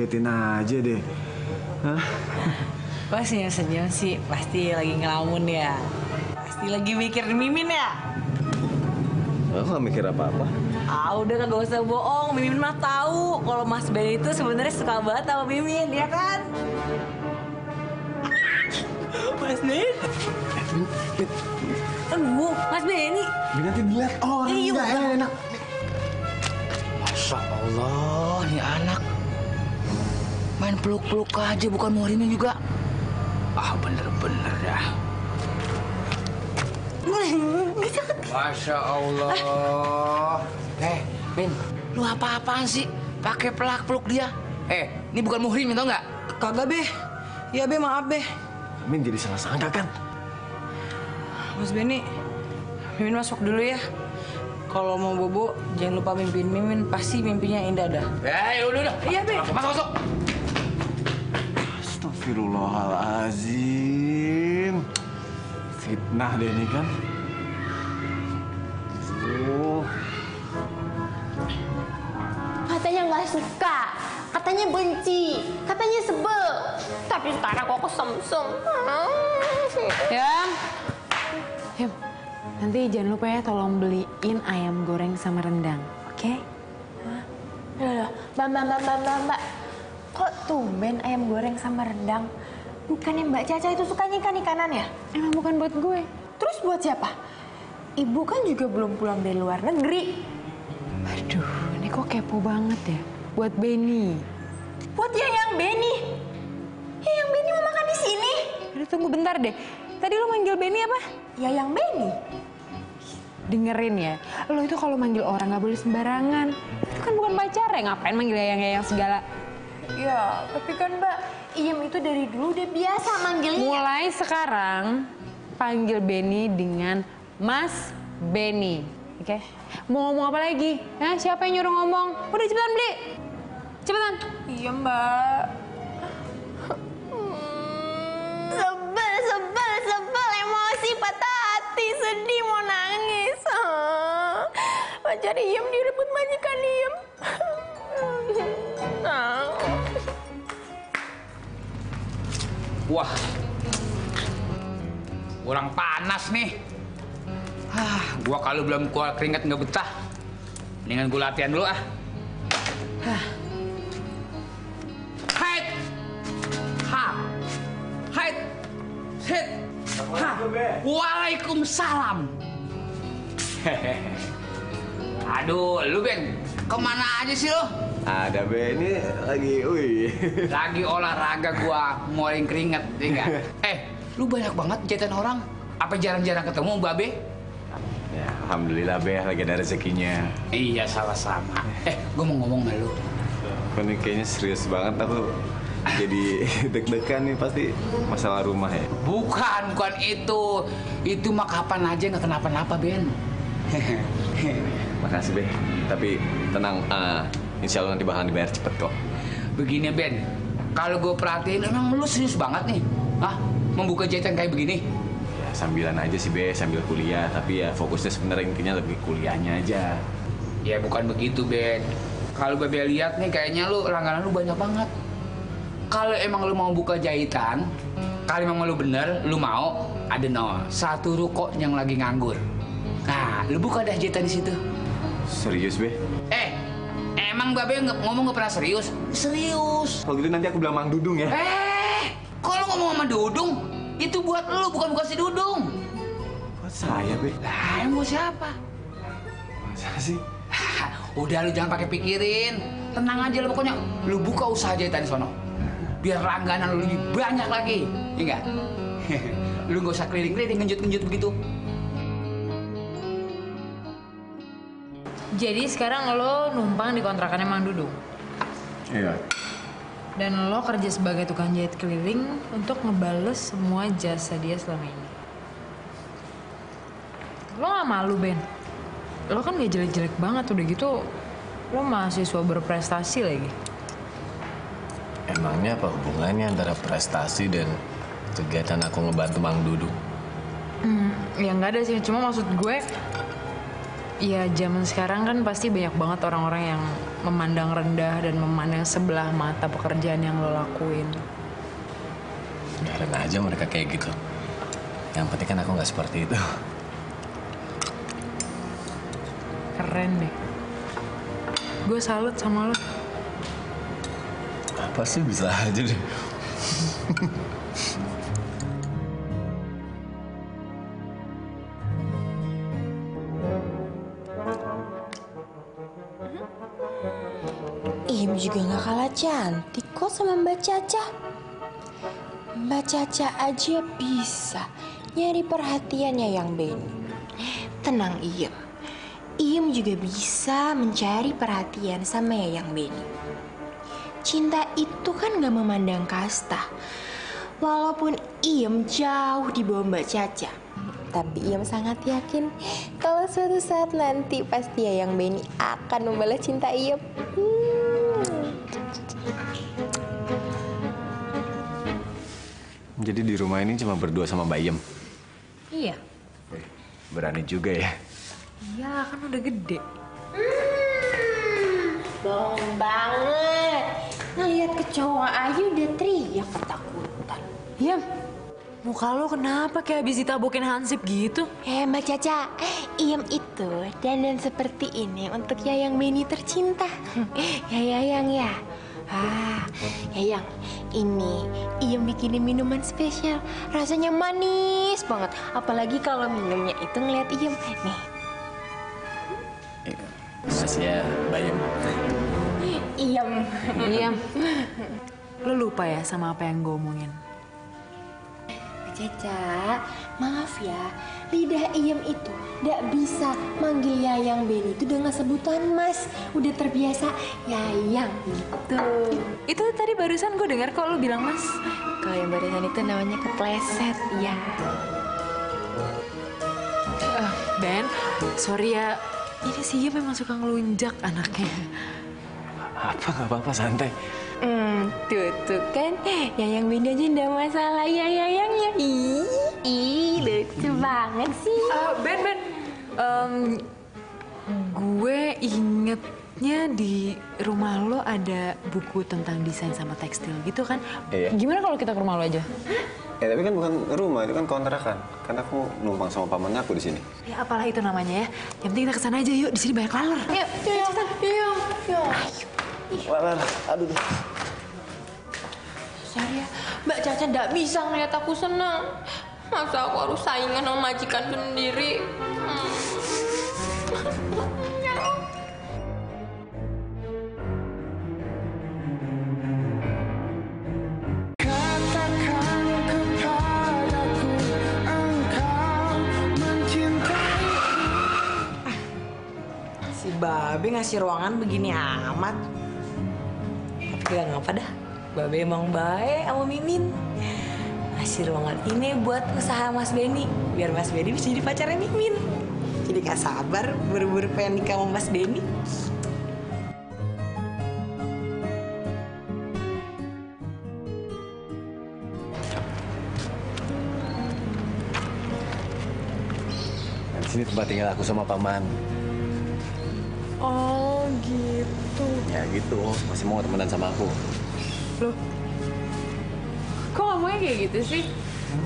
Ngagetin aja deh. Hah? Kok senyum-senyum sih? Pasti lagi ngelamun ya. Pasti lagi mikir Mimin ya. Aku gak mikir apa-apa. Ah udah kagak usah bohong, Mimin mah tahu kalau Mas Ben itu sebenarnya suka banget sama Mimin, ya kan? Mas Ben. Aduh, Mas Benny. Min, nanti dilihat orang. Iya, enak. Masya Allah, nih anak. Main peluk-peluk aja, bukan muhrimnya juga. Ah, bener-bener dah. Masya Allah. Eh, Min, lu apa-apaan sih? Pakai pelak peluk dia. Eh, ini bukan muhrim, tau nggak? Kagak, Be. Ya, Be, maaf, Be. Min jadi salah sangka kan? Mas Benny, Mimin masuk dulu ya. Kalau mau bobo, jangan lupa mimpin Mimin. Pasti mimpinya indah dah. Eh, udah, udah. Iya, Be. Masuk, masuk. Astagfirullahaladzim. Fitnah deh ini kan. Oh. Katanya nggak suka, katanya benci, katanya sebel. Tapi sekarang kok kesemsem. Yam. Yam. Nanti jangan lupa ya tolong beliin ayam goreng sama rendang. Oke? Loh, loh, mbak, mbak, mbak, mbak, mbak, mbak. Kok tumben ayam goreng sama rendang? Bukannya Mbak Caca itu sukanya ikan-ikanan ya? Emang bukan buat gue. Terus buat siapa? Ibu kan juga belum pulang dari luar negeri. Aduh, ini kok kepo banget ya. Buat Benny. Buat yang yang Benny. Ya yang Benny mau makan di sini. Aduh, tunggu bentar deh. Tadi lo manggil Benny apa? Ya yang Benny. Dengerin ya, lo itu kalau manggil orang nggak boleh sembarangan. Itu kan bukan pacar ya, ngapain manggil yang-yang segala. Ya, tapi kan Mbak, Iem itu dari dulu udah biasa manggilnya. Mulai sekarang, panggil Benny dengan Mas Benny. Oke? Mau ngomong apa lagi? Hah? Siapa yang nyuruh ngomong? Udah cepetan beli. Cepetan. Iya Mbak. Sebel, sebel, sebel, emosi, patah hati, sedih, mau nangis. Pacar Iem direbut majikan Iem. Ah. Wah, kurang panas nih. Ah, gua kalau belum keluar keringat nggak betah. Mendingan gua latihan dulu ah. Hah. Ha. Hai. Hit. Ha. Waalaikumsalam. Aduh, lu Ben, ke mana aja sih lo? Ada be ini lagi, wih. Lagi olahraga gua ngeluarin keringet, ya eh, lu banyak banget jahitan orang. Apa jarang-jarang ketemu Babe? Ya, alhamdulillah be lagi ada rezekinya. Iya, sama-sama. Eh, gua mau ngomong sama lu. Kok ini kayaknya serius banget aku. Jadi deg-degan nih pasti masalah rumah ya. Bukan, bukan itu. Itu mah kapan aja nggak kenapa-napa, Ben. Makasih be. Tapi tenang, ah, insya Allah nanti bakal dibayar cepet kok. Begini, Ben. Kalau gue perhatiin, emang lu serius banget nih. Hah? Membuka jahitan kayak begini? Ya sambilan aja sih be, sambil kuliah. Tapi ya fokusnya sebenarnya intinya lebih kuliahnya aja. Ya bukan begitu, Ben. Kalau Bebe lihat nih, kayaknya lu langganan lu banyak banget. Kalau emang lu mau buka jahitan, kalau emang lu bener, lu mau, ada no, satu ruko yang lagi nganggur. Nah, lu buka dah jahitan di situ. Serius be? Eh, emang Babe ngomong nggak pernah serius? Serius. Kalau gitu nanti aku bilang Mang Dudung ya. Eh, kalau ngomong sama Dudung, itu buat lu bukan buat si Dudung. Buat saya be. Lah, yang mau siapa? Masa sih? Hah, Udah lu jangan pakai pikirin. Tenang aja lu pokoknya. Lu buka usaha jahitan di sono. Biar langganan lu lebih banyak lagi. Iya enggak? lu nggak usah keliling-keliling ngenjut-ngenjut begitu. Jadi sekarang lo numpang di kontrakannya Mang Dudung. Iya. Dan lo kerja sebagai tukang jahit keliling untuk ngebales semua jasa dia selama ini. Lo gak malu, Ben? Lo kan gak jelek-jelek banget, udah gitu lo mahasiswa berprestasi lagi. Emangnya apa hubungannya antara prestasi dan kegiatan aku ngebantu Mang Dudung? Hmm, ya nggak ada sih, cuma maksud gue, ya zaman sekarang kan pasti banyak banget orang-orang yang memandang rendah dan memandang sebelah mata pekerjaan yang lo lakuin. Biarin aja mereka kayak gitu. Yang penting kan aku nggak seperti itu. Keren deh. Gue salut sama lo. Apa sih bisa aja deh. Juga gak kalah cantik kok sama Mbak Caca. Mbak Caca aja bisa nyari perhatiannya yang Benny. Tenang Im, Im juga bisa mencari perhatian sama Yayang Benny. Cinta itu kan gak memandang kasta. Walaupun Im jauh di bawah Mbak Caca. Tapi Im sangat yakin kalau suatu saat nanti pasti Yayang Benny akan membalas cinta Im. Jadi di rumah ini cuma berdua sama Mbak Iem. Iya. Berani juga ya. Iya kan udah gede. Bohong banget. Ngeliat kecoa aja udah teriak ketakutan. Iya. Muka lo kenapa kayak habis ditabokin hansip gitu? Eh Mbak Caca, Iem itu dandan seperti ini untuk Yayang Beni tercinta. ya Yayang ya. Ah, Yayang, ini Iem bikinin minuman spesial. Rasanya manis banget. Apalagi kalau minumnya itu ngeliat Iem. Nih, Makasih ya, Mbak Iem. Iem. Iya. Lo lupa ya sama apa yang gue omongin? Caca, maaf ya, lidah Iem itu gak bisa manggil Yayang Beni itu dengan sebutan Mas. Udah terbiasa Yayang gitu. Itu tadi barusan gue dengar kok lo bilang mas. Kalau yang barusan itu namanya kepleset, ya. Eh, Ben, sorry ya. Ini sih Iem memang suka ngelunjak anaknya. Apa nggak apa-apa santai. Hmm, tuh, tuh kan, Yayang Beni aja nggak masalah ya Yayangnya. Ih, ih, lucu banget sih. Eh, ben, Ben. Em, gue ingetnya di rumah lo ada buku tentang desain sama tekstil gitu kan? Iya. Gimana kalau kita ke rumah lo aja? Ya tapi kan bukan rumah, itu kan kontrakan. Kan aku numpang sama paman aku di sini. Ya apalah itu namanya ya. Yang penting kita ke sana aja yuk. Di sini banyak laler. Yuk, yuk, yuk, yuk. Walah, aduh. Ya, Mbak Caca nggak bisa ngeliat aku senang. Masa aku harus saingan sama majikan sendiri? Mencintai Si Babe ngasih ruangan begini amat. Tapi gak ngapa dah. Babe emang baik sama Mimin. Ngasih ruangan ini buat usaha Mas Benny. Biar Mas Benny bisa jadi pacarnya Mimin. Jadi gak sabar buru-buru pengen nikah sama Mas Benny. Di sini tempat tinggal aku sama paman. Oh gitu. Ya gitu, masih mau temenan sama aku. Loh, kok ngomongnya kayak gitu sih?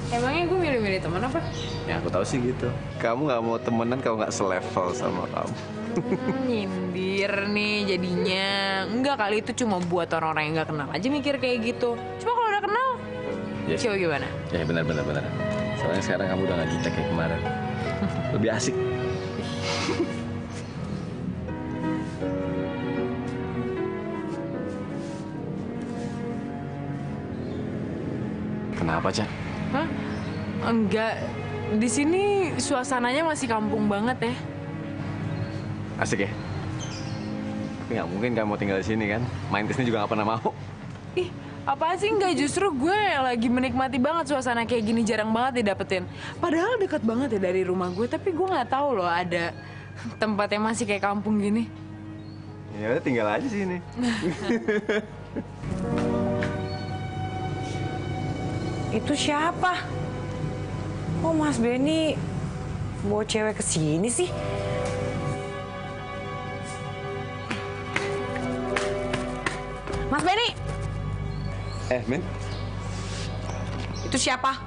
Emangnya gue milih-milih teman apa? Ya aku tahu sih gitu. Kamu nggak mau temenan kalau nggak selevel sama kamu. Hmm, Nyindir nih jadinya. Enggak kali itu cuma buat orang-orang yang nggak kenal aja mikir kayak gitu. Cuma kalau udah kenal, Ya. coba gimana? Ya benar benar benar. Soalnya sekarang kamu udah nggak jutek kayak kemarin. Lebih asik. Kenapa, Cak? Hah? Enggak. Di sini suasananya masih kampung banget ya. Asik ya? Tapi nggak mungkin kamu tinggal di sini kan? Main ke sini juga nggak pernah mau. Ih, apaan sih enggak justru gue lagi menikmati banget suasana kayak gini jarang banget didapetin. Padahal dekat banget ya dari rumah gue, tapi gue nggak tahu loh ada tempat yang masih kayak kampung gini. Ya udah tinggal aja sini. Itu siapa? Kok Mas Benny bawa cewek ke sini sih? Mas Benny, Eh, Min. itu siapa?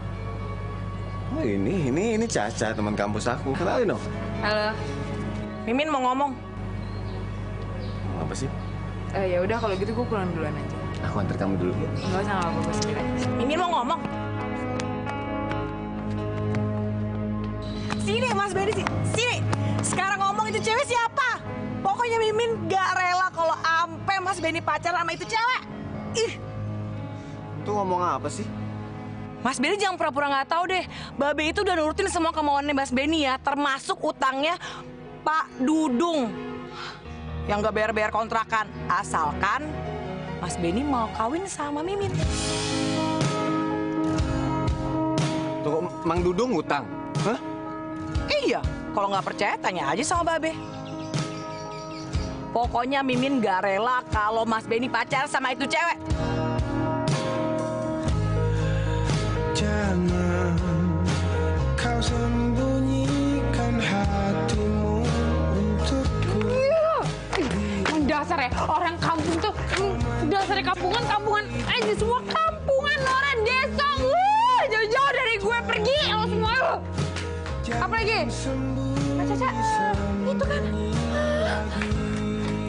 Oh, ini, ini, ini Caca, teman kampus aku. Kenalin dong. Halo. Mimin mau ngomong. Apa sih? Eh ya udah kalau gitu gue pulang duluan aja. Aku antar kamu dulu. Enggak usah nggak apa-apa sendiri. Mimin mau ngomong. Sini Mas Benny sini. Sekarang ngomong itu cewek siapa? Pokoknya Mimin gak rela kalau ampe Mas Benny pacaran sama itu cewek. Ih, Tuh ngomong apa sih? Mas Benny jangan pura-pura nggak tahu deh. Babe itu udah nurutin semua kemauannya Mas Benny ya, termasuk utangnya Pak Dudung yang gak bayar-bayar kontrakan. Asalkan Mas Benny mau kawin sama Mimin. Tuh Mang Dudung ngutang? Hah? Iya, kalau nggak percaya tanya aja sama Babe. Pokoknya Mimin gak rela kalau Mas Benny pacar sama itu cewek. Jangan kau sembunyikan hatimu untukku Emang dasar ya, orang hmm, dasar kampungan, kampungan aja semua kampungan orang desa. Wuh, jauh-jauh dari gue pergi lo semua lo. Apa lagi? Ah, Caca, itu kan. Ah.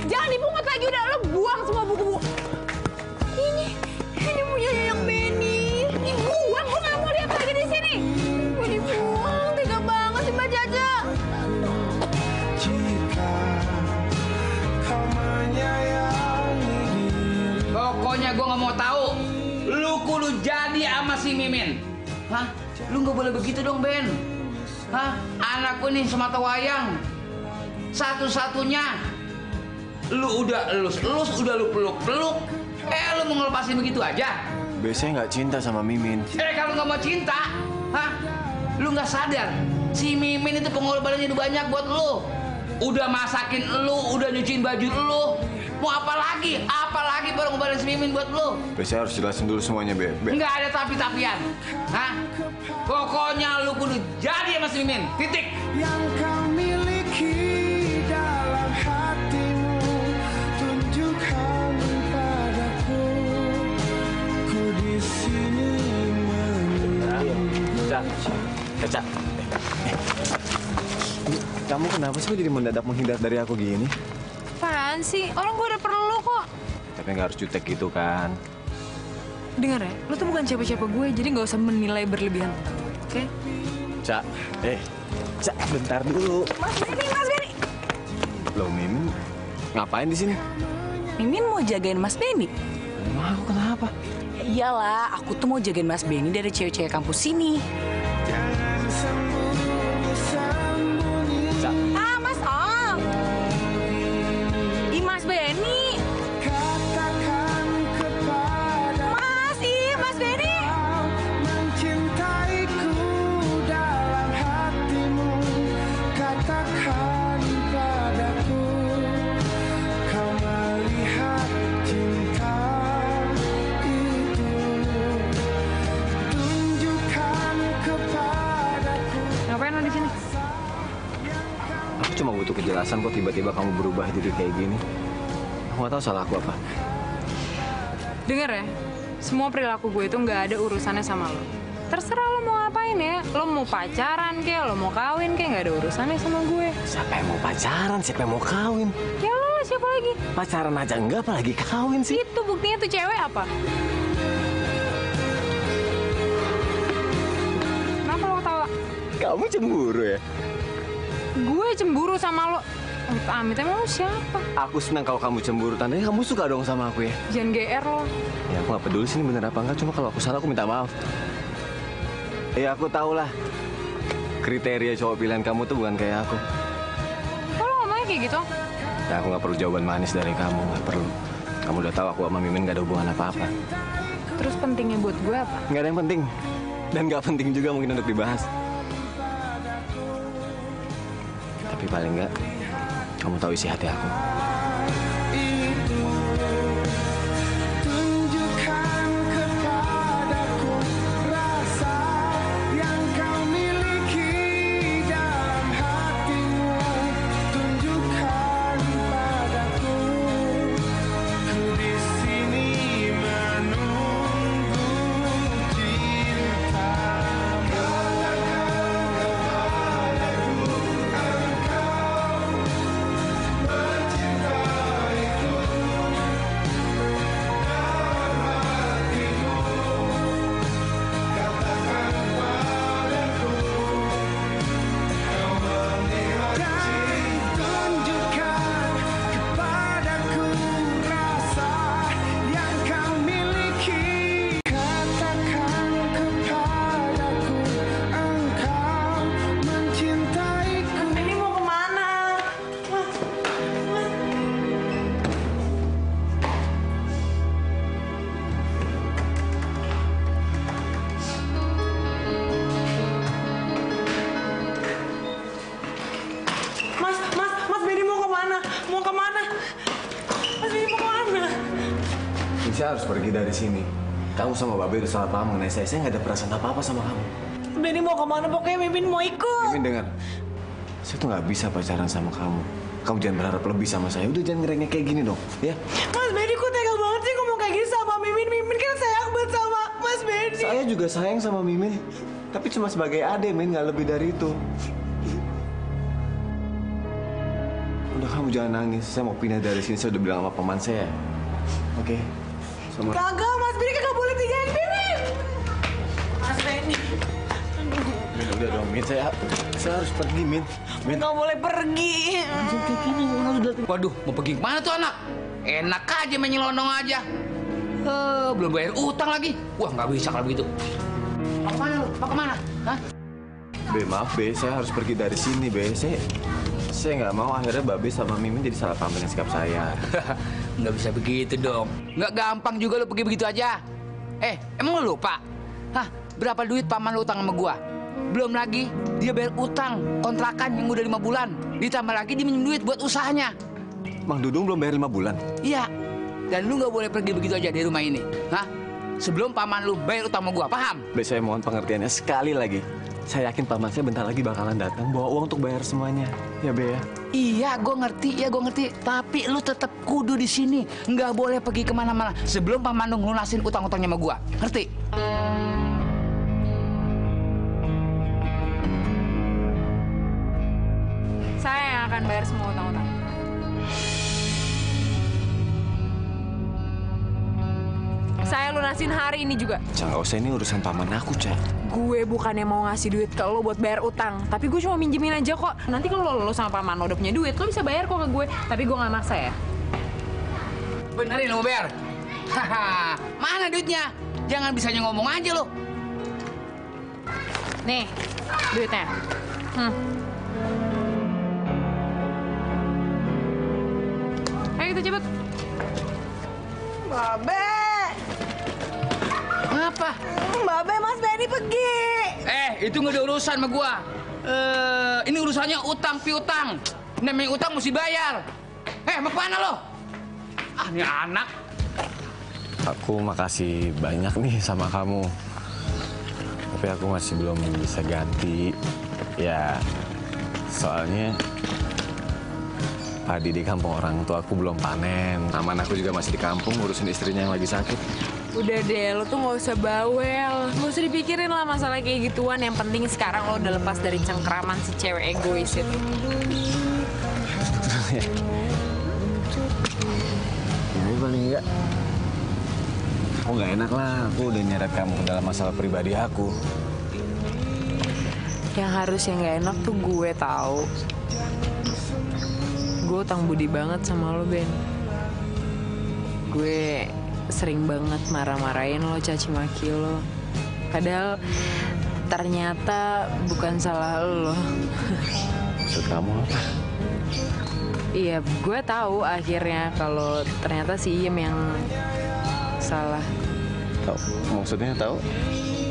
Jangan dipungut lagi udah lo buang semua buku-buku. Pokoknya gue nggak mau tahu. Lu kudu jadi sama si Mimin. Hah? Lu nggak boleh begitu dong Ben. Hah? Anakku nih semata wayang. Satu-satunya. Lu udah elus, elus udah lu peluk, peluk. Eh lu mau ngelepasin begitu aja? Biasanya nggak cinta sama Mimin. Eh kalau nggak mau cinta, hah? Lu nggak sadar? Si Mimin itu pengorbanannya udah banyak buat lu. Udah masakin lu, udah nyuciin baju lu. Mau apa lagi? Apa lagi baru ngebalas si Mimin buat lu? Biasanya harus jelasin dulu semuanya, Be. Be. Nggak ada tapi-tapian. Hah? Pokoknya lu kudu jadi sama si Mimin. Titik. yang kau miliki dalam hatimu tunjukkan padaku ku di sini menunggu Caca, Caca. Eh, eh. Kamu kenapa sih kok jadi mendadak menghindar dari aku gini? Apaan sih? Orang gue udah perlu kok. Tapi nggak harus jutek gitu kan? Dengar ya, lo tuh bukan siapa-siapa gue, jadi nggak usah menilai berlebihan tentang gue, oke? Cak, eh, Cak, bentar dulu. Mas Benny, Mas Benny. Loh, Mimin ngapain di sini? Mimin mau jagain Mas Benny. Aku kenapa? Ya iyalah, aku tuh mau jagain Mas Benny dari cewek-cewek kampus sini. Kejelasan kok tiba-tiba kamu berubah jadi kayak gini. Aku nggak tahu salah aku apa. Dengar ya, semua perilaku gue itu nggak ada urusannya sama lo. Terserah lo mau ngapain ya, lo mau pacaran kek, lo mau kawin kek, nggak ada urusannya sama gue. Siapa yang mau pacaran? Siapa yang mau kawin? Ya lo lah, siapa lagi? Pacaran aja enggak, apalagi kawin sih. Itu buktinya tuh cewek apa? Kenapa lo ketawa? Kamu cemburu ya? Gue cemburu sama lo. Amit-amit emang lo siapa? Aku senang kalau kamu cemburu, tandanya kamu suka dong sama aku ya. Jangan GR lo. Ya aku gak peduli sih bener apa enggak, cuma kalau aku salah aku minta maaf. Ya aku tahu lah. Kriteria cowok pilihan kamu tuh bukan kayak aku. Kok lo ngomongnya kayak gitu? Ya aku gak perlu jawaban manis dari kamu, gak perlu. Kamu udah tahu aku sama Mimin gak ada hubungan apa-apa. Terus pentingnya buat gue apa? Gak ada yang penting. Dan gak penting juga mungkin untuk dibahas. Tapi paling nggak, kamu tahu isi hati aku. Babe udah salah paham mengenai saya. Saya nggak ada perasaan apa-apa sama kamu. Benny mau ke mana? Pokoknya Mimin mau ikut. Mimin dengar, saya tuh nggak bisa pacaran sama kamu. Kamu jangan berharap lebih sama saya. Udah jangan ngerengek kayak gini dong, ya? Mas Benny kok tega banget sih ngomong kayak gini sama Mimin. Mimin kan sayang banget sama Mas Benny. Saya juga sayang sama Mimin, tapi cuma sebagai ade, Min, nggak lebih dari itu. Udah kamu jangan nangis. Saya mau pindah dari sini. Saya udah bilang sama paman saya. Oke. Sama. Kagak, Mas Benny kagak boleh tinggalin Mimin. Mas Benny. Min, udah dong, Min. Saya, saya harus pergi, Min. Min. Nggak boleh pergi. Waduh, mau pergi ke mana tuh anak? Enak aja main nyelonong aja. Eh, belum bayar utang lagi. Wah, nggak bisa kalau begitu. Mau ke mana lu? Mau ke mana? Hah? Be, maaf Be, saya harus pergi dari sini Be. Saya, saya nggak mau akhirnya Babe sama Mimin jadi salah paham dengan sikap saya. Nggak bisa begitu dong. Nggak gampang juga lu pergi begitu aja. Eh, emang lu lupa? Hah, berapa duit paman lu utang sama gua? Belum lagi dia bayar utang kontrakan yang udah lima bulan. Ditambah lagi dia minjem duit buat usahanya. Mang Dudung belum bayar lima bulan. Iya. Dan lu nggak boleh pergi begitu aja dari rumah ini. Hah? Sebelum paman lu bayar utang sama gua, paham? Be, saya mohon pengertiannya sekali lagi. Saya yakin paman saya bentar lagi bakalan datang bawa uang untuk bayar semuanya. Ya Be ya. Iya, gue ngerti, ya gue ngerti. Tapi lu tetap kudu di sini, nggak boleh pergi ke mana-mana sebelum paman lu ngelunasin utang-utangnya sama gua. Ngerti? Saya yang akan bayar semua utang-utang. Saya lunasin hari ini juga. Cak, nggak usah ini urusan paman aku, Cak. Gue bukannya mau ngasih duit ke lo buat bayar utang, tapi gue cuma minjemin aja kok. Nanti kalau lo, lo sama paman lo udah punya duit, lo bisa bayar kok ke gue. Tapi gue nggak maksa ya. Benerin lu mau bayar? Haha, mana duitnya? Jangan bisanya ngomong aja lu. Nih, duitnya. Hmm. Ayo kita cepet. Babe. Apa? Babe, Mas Benny pergi. Eh, itu nggak ada urusan sama gua. Eh, ini urusannya utang piutang. Namanya utang mesti bayar. Eh, mau ke mana lo? Ah, ini anak. Aku makasih banyak nih sama kamu. Tapi aku masih belum bisa ganti. Ya, soalnya padi di kampung orang tua aku belum panen. Aman aku juga masih di kampung ngurusin istrinya yang lagi sakit. Udah deh, lo tuh gak usah bawel. Gak usah dipikirin lah masalah kayak gituan. Yang penting sekarang lo udah lepas dari cengkraman si cewek egois itu. Ini paling enggak. Aku nggak enak lah. Aku udah nyeret kamu ke dalam masalah pribadi aku. Yang harus yang gak enak tuh gue tahu. Gue utang budi banget sama lo, Ben. Gue sering banget marah-marahin lo, caci maki lo. Padahal ternyata bukan salah lo. Maksud kamu apa? Iya, gue tahu akhirnya kalau ternyata si Iem yang salah. Tahu? Maksudnya tahu?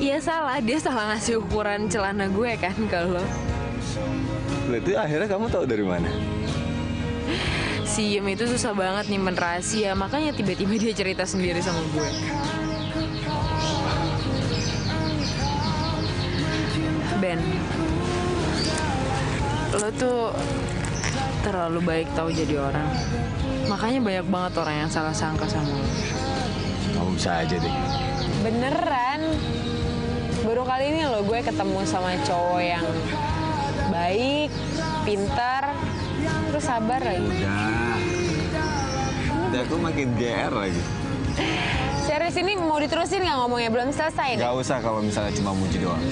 Iya salah, dia salah ngasih ukuran celana gue kan kalau Berarti akhirnya kamu tahu dari mana? Si Iem itu susah banget nyimpen rahasia, makanya tiba-tiba dia cerita sendiri sama gue. Ben, lo tuh terlalu baik tahu jadi orang. Makanya banyak banget orang yang salah sangka sama lo. Kamu bisa aja deh. Beneran. Baru kali ini loh gue ketemu sama cowok yang baik, pintar, terus sabar lagi. Udah. Aku makin GR lagi. Serius ini mau diterusin nggak ngomongnya? Belum selesai nih. Gak usah kalau misalnya cuma muji doang.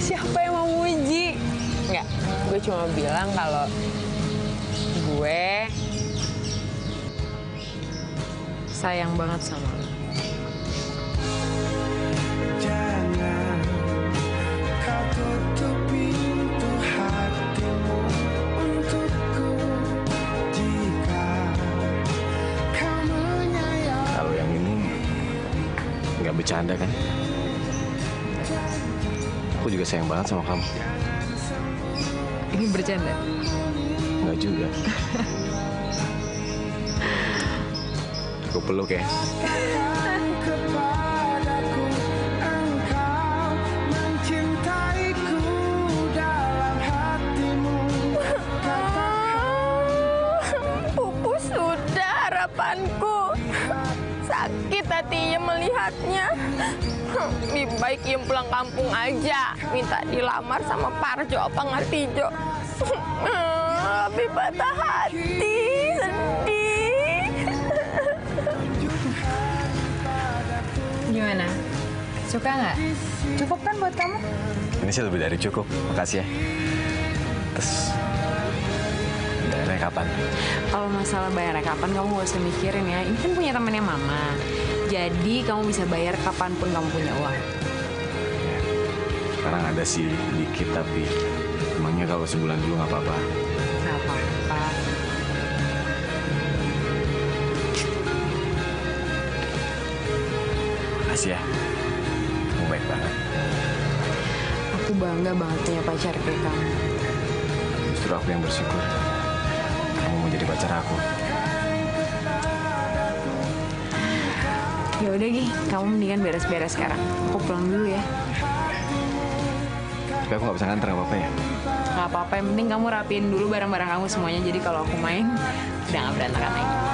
Siapa yang mau muji? Nggak, gue cuma bilang kalau gue sayang banget sama lo. Bercanda kan? Aku juga sayang banget sama kamu. Ini bercanda. Nggak juga. Gue peluk ya. Melihatnya. Lebih baik Iem pulang kampung aja. Minta dilamar sama Parjo apa Ngartijo. Lebih patah hati, sedih. Gimana? Suka nggak? Cukup kan buat kamu? Ini sih lebih dari cukup. Makasih ya. Terus bayarnya kapan? Kalau masalah bayarnya kapan kamu gak usah mikirin ya. Ini kan punya temannya mama. Jadi kamu bisa bayar kapan pun kamu punya uang. Sekarang ada sih dikit tapi emangnya kalau sebulan dulu nggak apa-apa. Gak apa-apa. Makasih ya. Kamu baik banget. Aku bangga banget punya pacar kayak kamu. Justru aku yang bersyukur. Kamu mau jadi pacar aku. Ya udah Gi, kamu mendingan beres-beres sekarang. Aku pulang dulu ya. Tapi aku nggak bisa nganter nggak apa-apa ya. Gak apa-apa, yang penting kamu rapiin dulu barang-barang kamu semuanya. Jadi kalau aku main, udah gak berantakan lagi.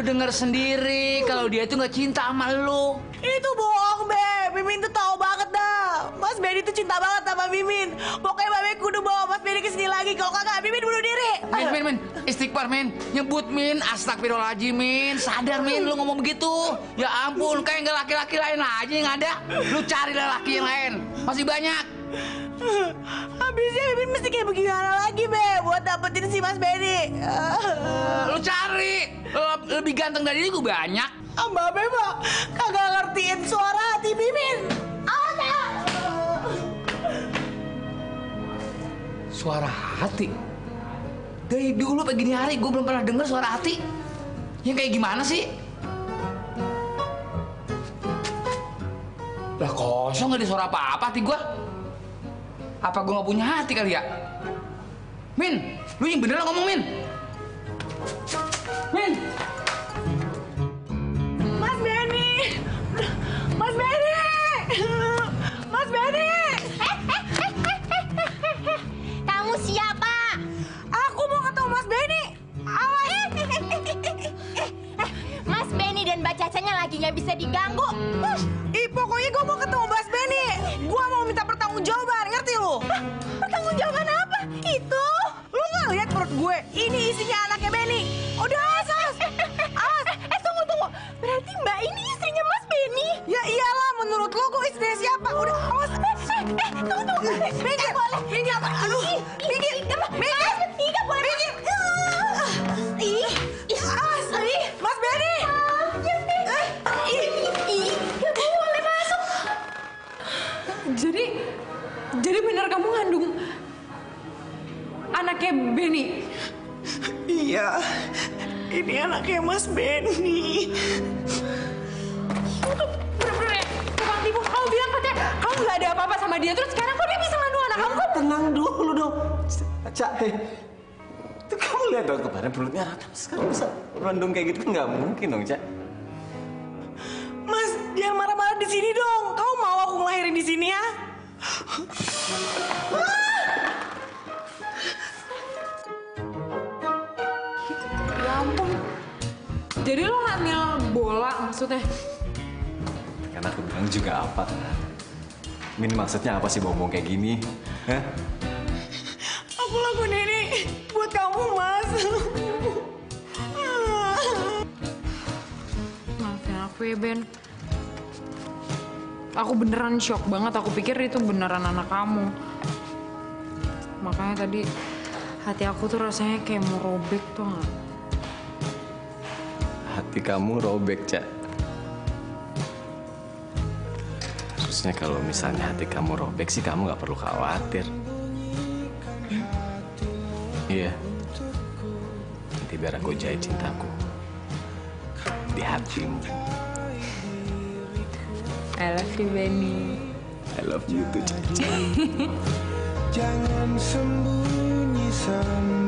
Lu denger sendiri kalau dia tuh nggak cinta sama lu. Itu bohong, Be. Mimin tuh tahu banget dah. Mas Benny tuh cinta banget sama Mimin. Pokoknya Babe kudu bawa Mas Benny ke sini lagi. Kalau kagak, Mimin bunuh diri. Min, Min, Min, istighfar, Min. Nyebut, Min. Astagfirullahaladzim, Min. Sadar, Min, lu ngomong begitu. Ya ampun, kayak nggak laki-laki lain aja yang ada. Lu cari laki yang lain. Masih banyak. Habisnya Mimin mesti kayak bagaimana lagi, Be? Buat dapetin si Mas Benny. Lu cari. Le- Lebih ganteng dari juga banyak. Babe mah kagak ngertiin suara hati Mimin. Ada. Suara hati. Dari dulu sampai gini hari gue belum pernah denger suara hati. Yang kayak gimana sih? Lah kosong gak ada suara apa-apa hati gue. Apa gue gak punya hati kali ya? Min, lu yang bener lah ngomong. Min, bisa diganggu. Ih, pokoknya gue mau Cak, hei. Itu kamu lihat dong kemarin perutnya rata. Sekarang bisa rendung kayak gitu nggak mungkin dong, Cak. Mas, jangan marah-marah di sini dong. Kamu mau aku ngelahirin di sini ya? Ya ampun. Jadi lo hamil bola maksudnya? Karena aku bilang juga apa. Min maksudnya apa sih bohong kayak gini? Hah? Aku lakuin ini buat kamu, Mas. Maafin aku ya Ben. Aku beneran shock banget. Aku pikir itu beneran anak kamu. Makanya tadi hati aku tuh rasanya kayak mau robek tuh nggak? Hati kamu robek, Cak. Harusnya kalau misalnya hati kamu robek sih kamu nggak perlu khawatir. Iya. Nanti biar aku jahit cintaku di hatimu. I love you, Benny. I love you too, Caca. Jangan sembunyi sembunyi